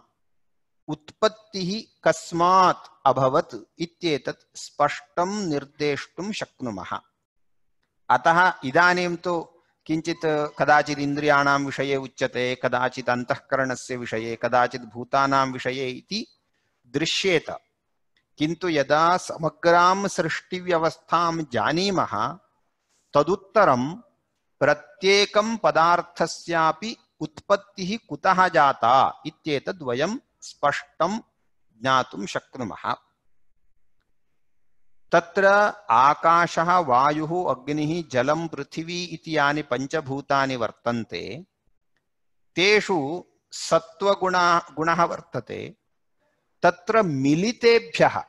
उत्पत्तिः कस्मात् अभवत् इत्येतत् स्पष्टं निर्देष्टुं शक्नुमः। अतः इदानीं तु किञ्चित् कदाचित् इन्द्रियाणां विषये उच्यते कदाचित् अन्तःकरणस्य विषये कदाचित् भूतानां विषये इति दृश्येत। किन्तु यदा समग्रां सृष्टिव्यवस्थां जानीमः, तदुत्तरं प्रत्येकं पदार्थस्यापि उत्पत्तिः कुतः जाता इत्येतद् वयं स्पष्टं ज्ञातुं शक्नुमः। तत्र आकाशः, वायुः, अग्निः, जलं, पृथिवी इति यानि पञ्चभूतानि वर्तन्ते, तेषु सत्त्वगुणा गुणः वर्तते, तत्र मिलितेभ्यः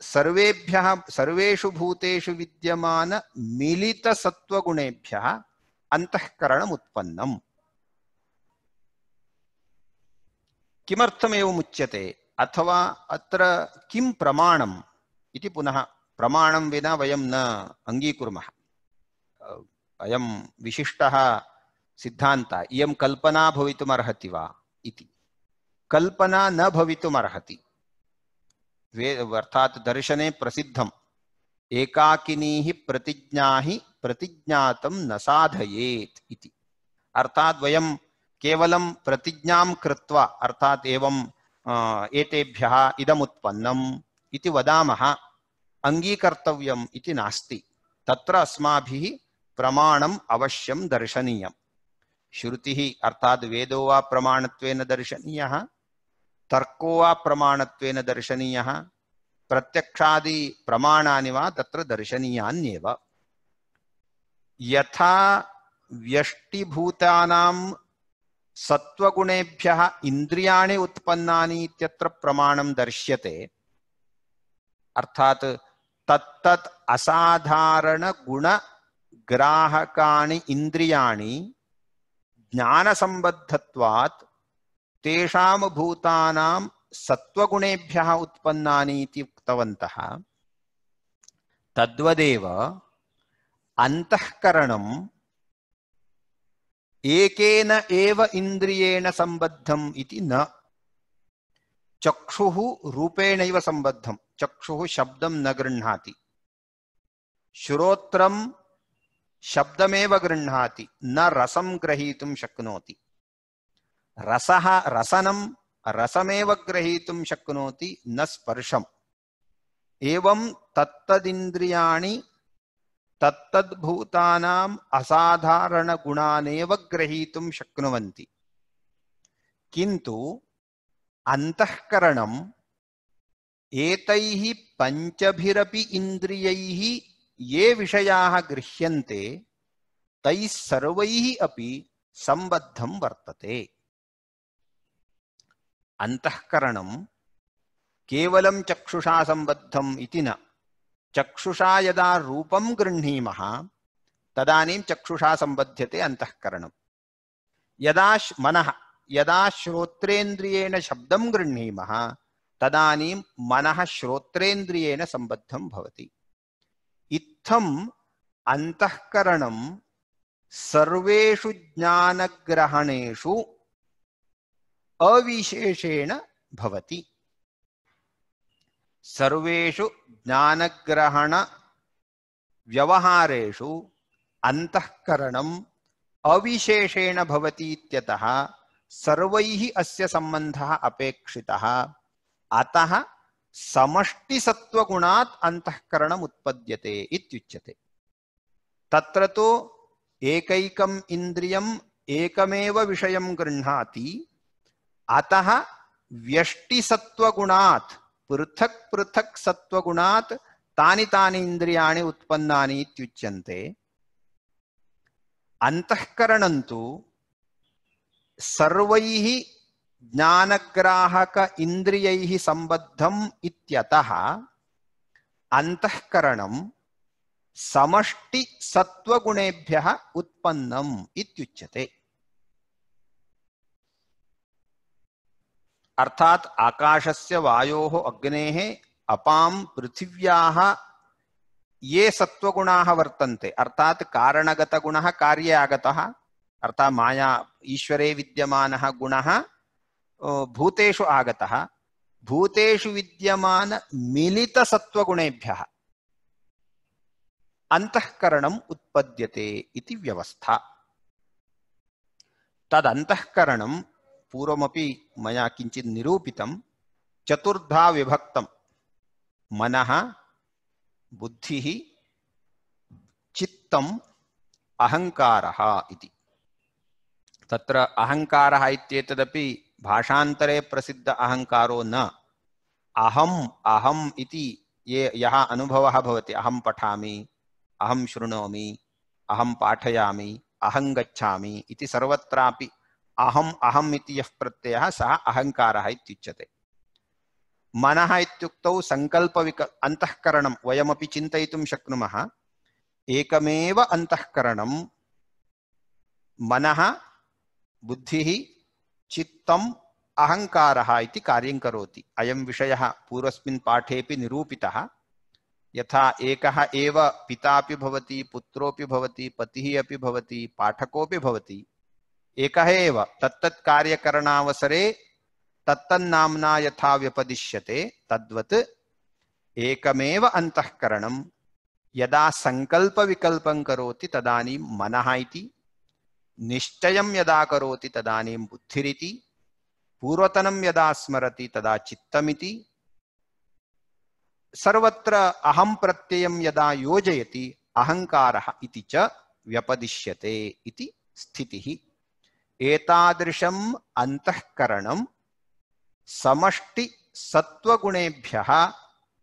सर्वेभ्यः, सर्वेषु भूतेषु विद्यमान मिलितसत्त्वगुणेभ्यः अन्तःकरणम् उत्पन्नम् किमर्थमेवमुच्यते अथवा अत्र किं प्रमाणम्? इति पुनः प्रमाणं विना वयं न अङ्गीकुर्मः। अयं विशिष्टः सिद्धान्तः, इयं कल्पना भवितुमर्हति वा इति। कल्पना न भवितुमर्हति। अर्थात् दर्शने प्रसिद्धम्। एकाकिनी हि प्रतिज्ञा हि प्रतिज्ञातं न साधयेत् इति। अर्थात् वयं केवलं प्रतिज्ञां कृत्वा अर्थात् एवं एतेभ्यः इदमुत्पन्नम् इति वदामः नास्ति। तत्र अस्माभिः प्रमाणम् अवश्यं दर्शनीयं श्रुतिः अर्थात् वेदो वा प्रमाणत्वेन दर्शनीयः? तर्को वा प्रमाणत्वेन दर्शनीयः, प्रत्यक्षादि प्रमाणानि वा तत्र दर्शनीयान्येव। यथा व्यष्टिभूतानां सत्त्वगुणेभ्यः इन्द्रियाणि उत्पन्नानि इत्यत्र प्रमाणं दर्श्यते, अर्थात् तत्तत् असाधारणगुणग्राहकाणि इन्द्रियाणि ज्ञानसम्बद्धत्वात् तेषां भूतानां सत्त्वगुणेभ्यः उत्पन्नानि इति उक्तवन्तः। तद्वदेव अन्तःकरणम् एकेन एव इन्द्रियेण सम्बद्धम् इति न। चक्षुः रूपेणैव सम्बद्धं चक्षुः शब्दं न गृह्णाति। श्रोत्रं शब्दमेव गृह्णाति, न रसं ग्रहीतुं शक्नोति। रसः रसनं, रसमेव ग्रहीतुं शक्नोति न स्पर्शम्। एवं तत्तदिन्द्रियाणि, तत्तद्भूतानाम् असाधारणगुणानेव ग्रहीतुं शक्नुवन्ति। किन्तु अन्तःकरणम् एतैः पञ्चभिरपि इन्द्रियैः ये विषयाः गृह्यन्ते, तैः सर्वैः अपि सम्बद्धं वर्तते। अन्तःकरणं केवलं चक्षुषा सम्बद्धम् इति न। चक्षुषा यदा रूपं गृह्णीमः, तदानीं चक्षुषा सम्बध्यते अन्तःकरणं यदा मनः यदा श्रोत्रेन्द्रियेण शब्दं गृह्णीमः, तदानीं मनः श्रोत्रेन्द्रियेण सम्बद्धं भवति। इत्थम् अन्तःकरणं सर्वेषु ज्ञानग्रहणेषु अविशेषेण भवति। सर्वेषु ज्ञानग्रहण व्यवहारेषु अन्तःकरणम् अविशेषेण भवति इत्यतः सर्वैः अस्य सम्बन्धः अपेक्षितः। अतः समष्टिसत्त्वगुणात् अन्तःकरणम् उत्पद्यते इत्युच्यते। तत्र तु एकैकम् इन्द्रियम् एकमेव विषयं गृह्णाति। अतः व्यष्टिसत्त्वगुणात्, पृथक् पृथक् सत्त्वगुणात् तानि तानि इन्द्रियाणि उत्पन्नानि इत्युच्यन्ते। अंतःकरणं तु ज्ञानग्राहक इन्द्रियैः सम्बद्धम् इत्यतः अंतःकरणं समष्टि सत्वगुणेभ्यः उत्पन्नम् अर्थात आकाशस्य वायोः अग्नेः अपां पृथिव्याः ये सत्वगुणाः वर्तन्ते, अर्थात कारणगतगुणः कार्ये आगतः अर्थात माया, ईश्वरे विद्यमानः गुणः भूतेषु आगतः। भूतेषु विद्यमान मिलितसत्वगुणेभ्यः अन्तःकरणम् उत्पद्यते इति व्यवस्था। तदन्तःकरणं पूर्वमपि मया किञ्चित् निरूपितं, चतुर्धा विभक्तं मनः, बुद्धिः, चित्तम्, अहङ्कारः इति। तत्र अहङ्कारः इत्येतदपि भाषान्तरे प्रसिद्ध अहङ्कारो न। अहम् अहम् इति ये, यः अनुभवः भवति। अहं पठामि, अहं शृणोमि, अहं पाठयामि, अहं गच्छामि इति सर्वत्रापि अहम् अहम प्रत्ययः सः अहङ्कारः इत्युच्यते। मनः सङ्कल्पविक अन्तःकरणं वयमपि चिन्तयितुं शक्नुमः। एकमेव अन्तःकरणं मनः, बुद्धिः, चित्तम्, अहङ्कारः इति कार्यं करोति। अयं विषयः यथा एव पितापि भवति, पुत्रोऽपि भवति, पतिः अपि भवति, पाठकोऽपि भवति। एकः एव, तत्तत् कार्यकरणावसरे यथा व्यपदिश्यते, तद्वत् एकमेव अन्तःकरणं यदा सङ्कल्पविकल्पं करोति तदानीं मनः इति, निश्चयं यदा करोति तदानीं बुद्धिरिति, पूर्वतनं यदा स्मरति तदा चित्तमिति। सर्वत्र अहं प्रत्ययं यदा योजयति, अहङ्कारः इति स्थितिः। एतादृशम् अन्तःकरणं समष्टि सत्वगुणेभ्यः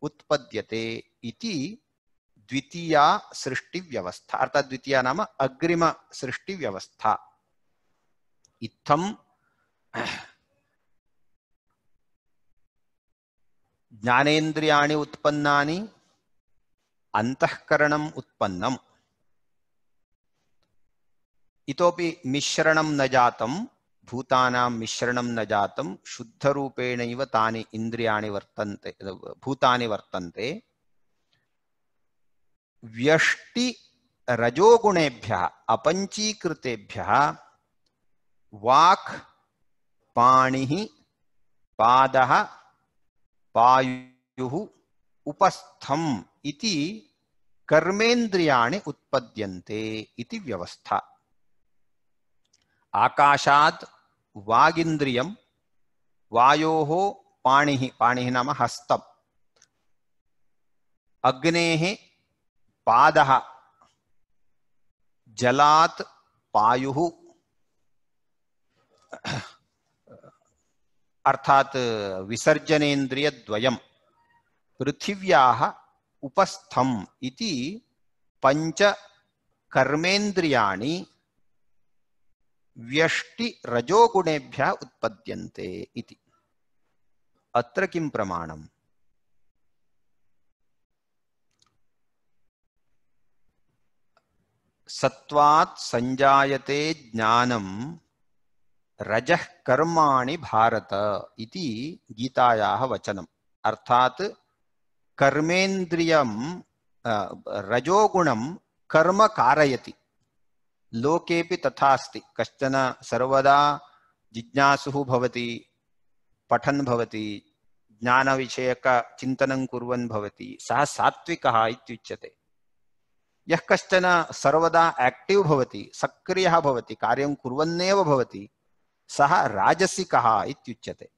उत्पद्यते इति द्वितीया सृष्टिव्यवस्था, अर्थात द्वितीया नाम अग्रिम सृष्टिव्यवस्था। इत्थं ज्ञानेन्द्रियाणि उत्पन्नानि, अन्तःकरणम् उत्पन्नम्। इतोपि मिश्रणं न जातं, भूतानां मिश्रणं न जातं, शुद्धरूपेणैव तानि इन्द्रियाणि वर्तन्ते, भूतानि वर्तन्ते। व्यष्टि रजोगुणेभ्यः, अपञ्चीकृतेभ्यः, वाक् पाणिः, पादः, पायुः उपस्थम् इति कर्मेन्द्रियाणि उत्पद्यन्ते इति व्यवस्था। आकाशात् वागिन्द्रियं, वायोः पाणिः पाणिः नाम हस्तम्। अग्नेः पादः, जलात् पायुः। अर्थात् विसर्जनेन्द्रियद्वयं, पृथिव्याः उपस्थम् इति पञ्च कर्मेन्द्रियाणि व्यष्टि रजोगुणेभ्यः उत्पद्यन्ते इति। अत्र किं प्रमाणम्? सत्वात् संजायते ज्ञानं रजः कर्माणि भारत इति गीतायाः वचनम्। अर्थात् कर्मेन्द्रियं रजोगुणं कर्म कारयति। लोकेपि तथा अस्ति कश्चन सर्वदा जिज्ञासुः भवति, पठन् भवति, ज्ञानविषयकचिन्तनं कुर्वन् भवति। सः सात्विकः इत्युच्यते। यः कश्चन सर्वदा एक्टिव् भवति, सक्रियः भवति, कार्यं कुर्वन्नेव भवति, सः राजसिकः इत्युच्यते।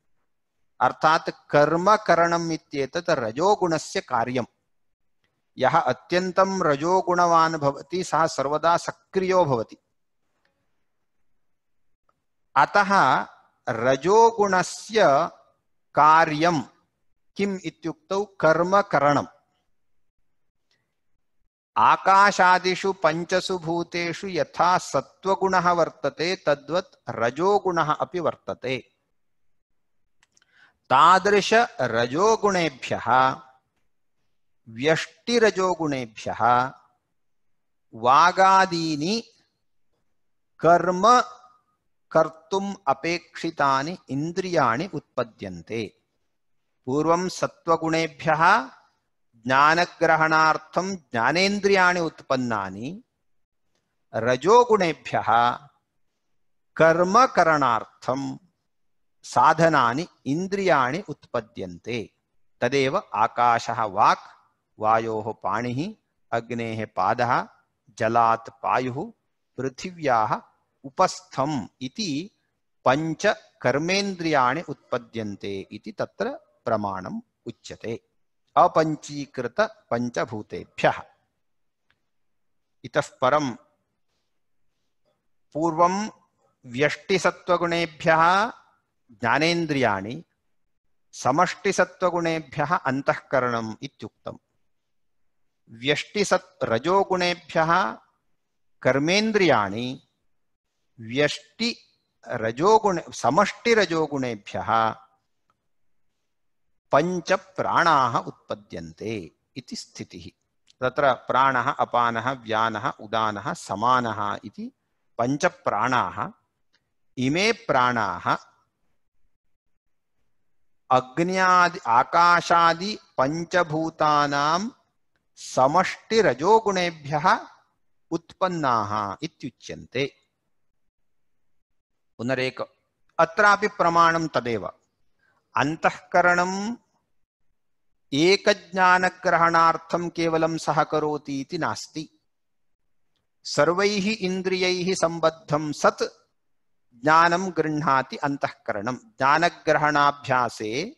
अर्थात् कर्मकरणम् इत्येतत् रजोगुणस्य कार्यम्। यः अत्यन्तं रजोगुणवान् भवति, सः सर्वदा सक्रियो भवति। अतः रजोगुणस्य कार्यं किम् इत्युक्तौ कर्मकरणम् आकाशादिषु पञ्चसु भूतेषु यथा सत्त्वगुणः वर्तते, तद्वत् रजोगुणः अपि वर्तते। तादृश रजोगुणेभ्यः व्यष्टिरजोगुणेभ्यः वागादीनि कर्म कर्तुम् अपेक्षितानि इन्द्रियाणि उत्पद्यन्ते। पूर्वं सत्त्वगुणेभ्यः ज्ञानग्रहणार्थं ज्ञानेन्द्रियाणि उत्पन्नानि। रजोगुणेभ्यः कर्मकरणार्थं साधनानि इन्द्रियाणि उत्पद्यन्ते। तदेव आकाशः वाक् वायोः पाणिः, अग्नेः पादः, जलात् पायुः, पृथिव्याः उपस्थम् इति पञ्च कर्मेन्द्रियाणि उत्पद्यन्ते इति तत्र प्रमाणम् उच्यते। अपञ्चीकृत पञ्चभूतेभ्यः। इतः परं पूर्वं व्यष्टिसत्त्वगुणेभ्यः, ज्ञानेन्द्रियाणि समष्टिसत्त्वगुणेभ्यः अन्तःकरणम् व्यष्टिसत् रजोगुणेभ्यः कर्मेन्द्रियाणि व्यष्टि रजोगुण समष्टिरजोगुणेभ्यः पञ्च प्राणाः इति स्थितिः। प्राणः, अपानः, व्यानः, उदानः, समानः इति पञ्चप्राणाः। इमे प्राणाः अग्न्यादि, आकाशादि पञ्चभूतानां समष्टिरजोगुणेभ्यः उत्पन्नाः पुनरेक, अत्रापि प्रमाणं तदेव। अन्तःकरणम् एकज्ञानग्रहणार्थं केवलं सहकरोति इति नास्ति। सर्वैः इन्द्रियैः सत् ज्ञानं गृह्णाति अन्तःकरणं। ज्ञानग्रहणाभ्यासे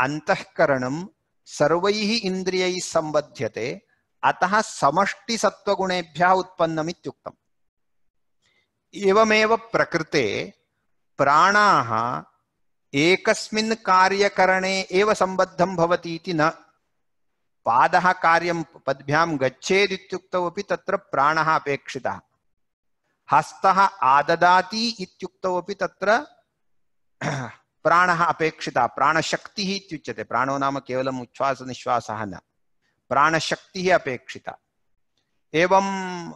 अन्तःकरणं सर्वैः इन्द्रियैः सम्बध्यते, अतः समष्टिसत्त्वगुणेभ्यः उत्पन्नमित्युक्तम्। एवमेव प्रकृते प्राणाः एकस्मिन् कार्यकरणे एव सम्बद्धं भवति न। पादः कार्यं पद्भ्यां गच्छेदित्युक्तौ अपि तत्र प्राणः अपेक्षितः। हस्तः आददाति तत्र प्राणः अपेक्षितः, प्राणशक्तिः इत्युच्यते। प्राणो नाम केवलम् उच्छ्वासनिश्वासः न। प्राणशक्तिः अपेक्षिता। एवं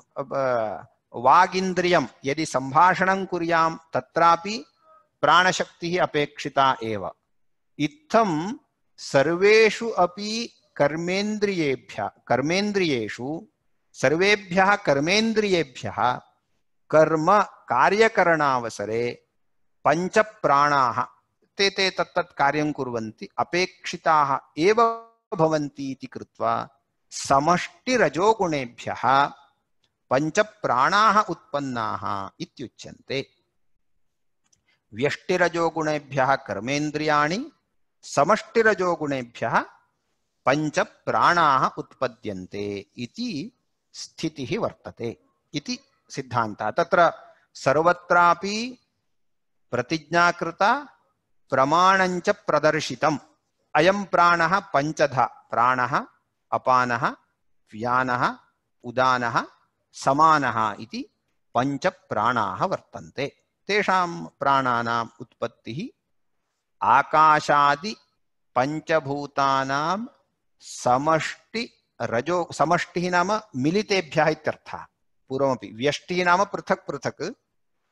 वागिन्द्रियं यदि सम्भाषणं कुर्यां, तत्रापि प्राणशक्तिः अपेक्षिता एव। इत्थं सर्वेषु अपि कर्मेन्द्रियेभ्यः, कर्मेन्द्रियेषु, सर्वेभ्यः कर्मेन्द्रियेभ्यः कर्म कार्यकरणावसरे पञ्चप्राणाः ते ते तत्तत् कार्यं कुर्वन्ति, अपेक्षिताः एव भवन्ति इति कृत्वा समष्टिरजोगुणेभ्यः पञ्चप्राणाः उत्पन्नाः इत्युच्यन्ते। व्यष्टिरजोगुणेभ्यः कर्मेन्द्रियाणि, समष्टिरजोगुणेभ्यः पञ्चप्राणाः उत्पद्यन्ते इति स्थितिः वर्तते इति सिद्धान्तः। तत्र सर्वत्रापि प्रतिज्ञाकृता प्रमाणञ्च प्रदर्शितम्। अयं प्राणः पञ्चधा, प्राणः, अपानः, व्यानः, उदानः, समानः इति पञ्चप्राणाः वर्तन्ते। तेषां प्राणानाम् उत्पत्तिः आकाशादि पञ्चभूतानां समष्टि रजो, समष्टिः नाम मिलितेभ्यः इत्यर्थः। पूर्वमपि नाम पृथक् पृथक्,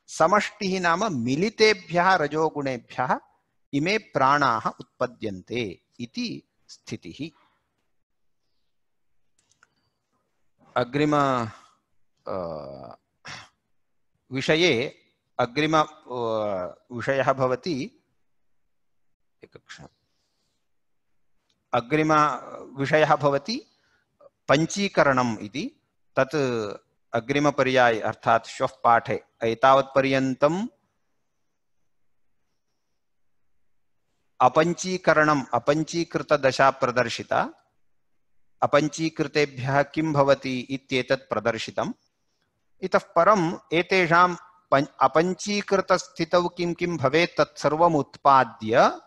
समष्टिः नाम मिलितेभ्यः रजोगुणेभ्यः इमे प्राणाः उत्पद्यन्ते इति स्थितिः। अग्रिम विषये अग्रिम विषयः भवति। एकक्षणम्। अग्रिमविषयः भवति पञ्चीकरणम् इति। तत् अग्रिमपर्याये अर्थात् श्वः पाठे एतावत्पर्यन्तम् अपञ्चीकरणम् अपञ्चीकृतदशा प्रदर्शिता अपञ्चीकृतेभ्यः किं भवति इत्येतत् प्रदर्शितम्। इतः परम् एतेषां अपञ्चीकृतस्थितौ किं किं भवेत् तत्सर्वम् उत्पाद्य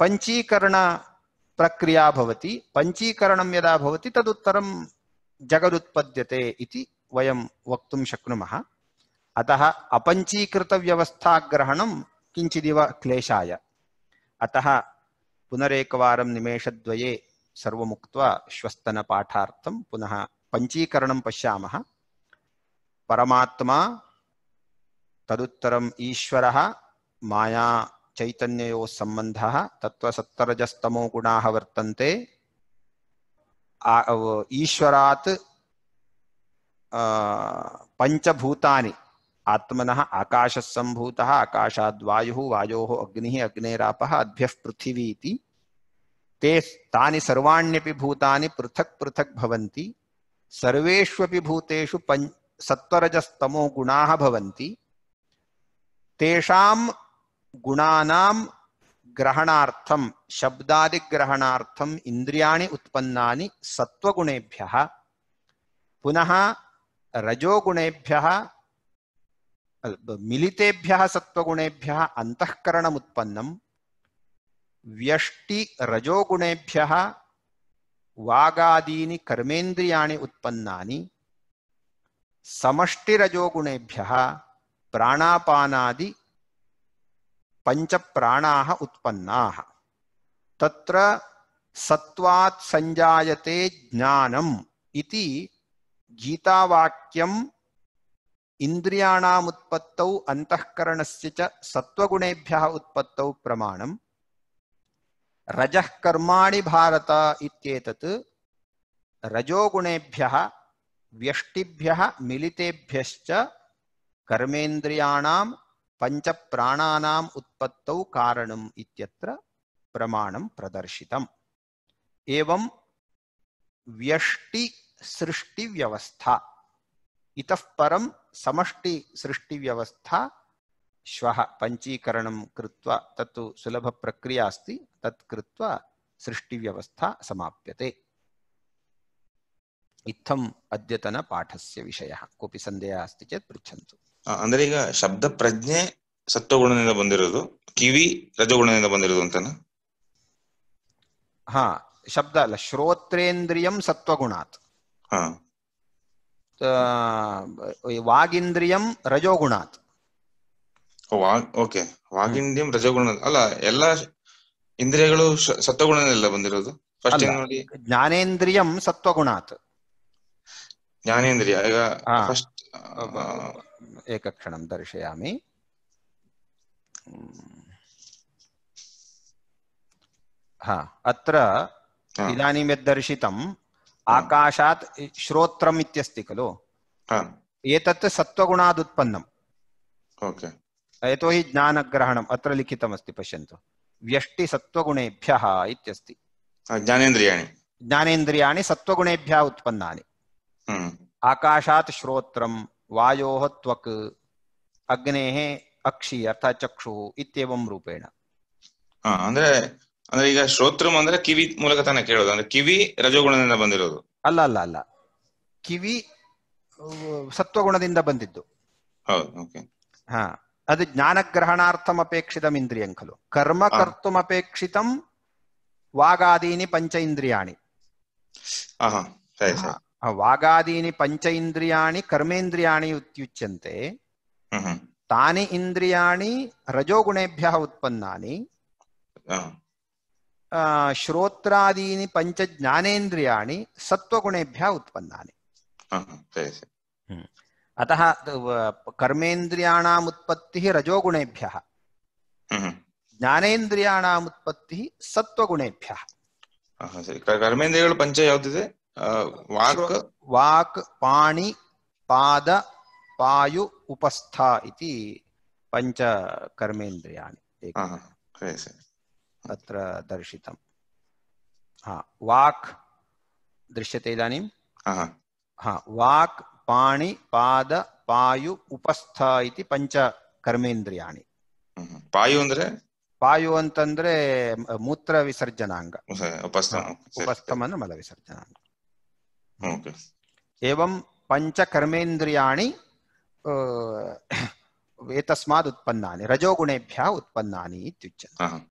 पञ्चीकरणप्रक्रिया भवति। पञ्चीकरणं यदा भवति तदुत्तरं जगदुत्पद्यते इति वयं वक्तुं शक्नुमः। अतः अपञ्चीकृतव्यवस्थाग्रहणं किञ्चिदिव क्लेशाय। अतः पुनरेकवारं निमेषद्वये सर्वमुक्त्वा श्वस्तनपाठार्थं पुनः पञ्चीकरणं पश्यामः। परमात्मा, तदुत्तरम् ईश्वरः, माया चैतन्ययोः सम्बन्धः, तत्त्वसत्तरजस्तमो गुणाः वर्तन्ते। ईश्वरात् पञ्चभूतानि आत्मनः आकाशः सम्भूतः आकाशाद्वायुः, वायोः अग्निः, अग्नेरापः, अद्भ्यः पृथिवी ते तानि सर्वाण्यपि भूतानि पृथक् पृथक् भवन्ति। सर्वेष्वपि भूतेषु पञ्च सत्वरजस्तमो गुणाः भवन्ति। तेषां गुणानां ग्रहणार्थं शब्दादिग्रहणार्थम् इन्द्रियाणि उत्पन्नानि सत्वगुणेभ्यः पुनः रजोगुणेभ्यः मिलितेभ्यः सत्वगुणेभ्यः अन्तःकरणमुत्पन्नं व्यष्टिरजोगुणेभ्यः वागादीनि कर्मेन्द्रियाणि उत्पन्नानि समष्टिरजोगुणेभ्यः प्राणापानादि पञ्चप्राणाः उत्पन्नाः। तत्र सत्वात् सञ्जायते ज्ञानम् इति गीतावाक्यम् इन्द्रियाणामुत्पत्तौ अन्तःकरणस्य च सत्त्वगुणेभ्यः उत्पत्तौ प्रमाणम् रजः भारत इत्येतत् रजोगुणेभ्यः, व्यष्टिभ्यः, मिलितेभ्यश्च कर्मेन्द्रियाणां, पञ्चप्राणानाम् उत्पत्तौ कारणम् इत्यत्र प्रमाणं प्रदर्शितम्। एवं व्यष्टिसृष्टिव्यवस्था इतः परं ಸಮಷ್ಟಿ ಸೃಷ್ಟಿ ವ್ಯವಸ್ಥಾ ಶ್ವ ಪಂಚೀಕರಣ ಕೃತ್ವ ತತ್ತು ಸುಲಭ ಪ್ರಕ್ರಿಯಾ ಅಸ್ತಿ ತತ್ ಕೃತ್ವ ಸೃಷ್ಟಿ ವ್ಯವಸ್ಥಾ ಸಮಾಪ್ಯತೆ. ಇತ್ತಂ ಅದ್ಯತನ ಪಾಠಸ್ಯ ವಿಷಯ. ಕೋಪಿ ಸಂದೇಹ ಅಸ್ತಿ ಚೇತ್ ಪೃಚ್ಛಂತು. ಅಂದ್ರೆ ಈಗ ಶಬ್ದ ಪ್ರಜ್ಞೆ ಸತ್ವಗುಣದಿಂದ ಬಂದಿರೋದು ಕಿವಿ ರಜಗುಣದಿಂದ ಬಂದಿರೋದು ಅಂತಾನ? ಹಾ ಶಬ್ದ ಅಲ್ಲ ಶ್ರೋತ್ರೇಂದ್ರಿಯಂ ಸತ್ವಗುಣಾತ್. ವಾಗೀಂದ್ರಿಯಂ ರಜೋಗುಣಾತ್. ಓಕೆ. ವಾಗೀಂದ್ರಿಯಂ ರಜೋಗುಣ ಅಲ್ಲ ಎಲ್ಲ ಇಂದ್ರಿಯಗಳು ಸತ್ವಗುಣನೆಲ್ಲ ಬಂದಿರೋದು? ಫಸ್ಟ್ ನೋಡಿ ಜ್ಞಾನೇಂದ್ರಿಯಂ ಸತ್ವಗುಣಾತ್. ಜ್ಞಾನೇಂದ್ರಿಯ. ಈಗ ಫಸ್ಟ್ ಏಕಕ್ಷಣಂ ದರ್ಶಯಾಮಿ. ಹಾ ಅತ್ರ ಇದಾನಿಂ ಯದ್ದರ್ಶಿತಂ श्रोत्रम् इत्यस्ति खलु एतत् सत्त्वगुणात् उत्पन्नम् ओके यतोहि ज्ञानग्रहणम् अत्र लिखितमस्ति पश्यन्तु व्यष्टिसत्त्वगुणेभ्यः इत्यस्ति ज्ञानेन्द्रियाणि ज्ञानेन्द्रियाणि सत्त्वगुणेभ्यः उत्पन्नानि आकाशात् श्रोत्रं वायोः त्वक् अग्नेः अक्षि अर्थात् चक्षुः इत्येवं ರೂಪೇಣ ಅಂದ್ರೆ ಅಂದ್ರೆ ಈಗ ಶ್ರೋತ್ರಂ ಅಂದ್ರೆ ಕಿವಿ ಮೂಲಕ ತಾನೆ ಕೇಳೋದು ಅಂದ್ರೆ ಕಿವಿ ರಜೋಗುಣದಿಂದ ಬಂದಿರೋದು ಅಲ್ಲ ಅಲ್ಲ ಅಲ್ಲ ಕಿವಿ ಸತ್ವಗುಣದಿಂದ ಬಂದಿದ್ದು ಹಾ ಅದು ಜ್ಞಾನಗ್ರಹಣಾರ್ಥಂ ಅಪೇಕ್ಷಿತ ಇಂದ್ರಿಯಂ ಖಲು ಕರ್ಮ ಕರ್ತುಂ ಅಪೇಕ್ಷಿತಂ ವಾಗಾದೀನಿ ಪಂಚ ಇಂದ್ರಿಯಾಣಿ ವಾಗಾದೀನಿ ಪಂಚ ಇಂದ್ರಿಯಾಣಿ ಕರ್ಮೇಂದ್ರಿಯಾಣಿ ಉತ್ಯುಚ್ಯಂತೆ ತಾನಿ ಇಂದ್ರಿಯಾಣಿ ರಜೋಗುಣೇಭ್ಯ ಉತ್ಪನ್ನಾನಿ श्रोत्रादीनि पञ्च ज्ञानेन्द्रियाणि सत्त्वगुणेभ्यः उत्पन्नानि अतः कर्मेन्द्रियाणाम् उत्पत्तिः रजोगुणेभ्यः ಜ್ಞಾನೇಂದ್ರಿಯಾಣಾಂ ಉತ್ಪತ್ತಿ ಸತ್ವಗುಣೇಭ್ಯ ಕರ್ಮೇಂದ್ರಿಯಗಳು ಪಂಚ ಯಾವ್ದಿದೆ ವಾಕ್ ವಾಕ್ ಪಾಣಿ ಪಾದ ಪಾಯು ಉಪಸ್ಥ ಇತಿ ಪಂಚ ಕರ್ಮೇಂದ್ರಿಯಾಣಿ अत्र दर्शितं हा वाक् दृश्यते इदानीं हा वाक् पाणि पाद पायु उपस्थ इति पञ्च कर्मेन्द्रियाणि ಪಾಯು ಅಂದ್ರೆ ಪಾಯು ಅಂತಂದ್ರೆ ಮೂತ್ರ ವಿಸರ್ಜನಾಂಗ ಉಪಸ್ಥ ಉಪಸ್ಥಂ ಅಂದ್ರೆ ಮಲ ವಿಸರ್ಜನಾಂಗ ಓಕೆ एवं पञ्चकर्मेन्द्रियाणि एतस्मात् उत्पन्नानि रजोगुणेभ्यः उत्पन्नानि इत्युच्यते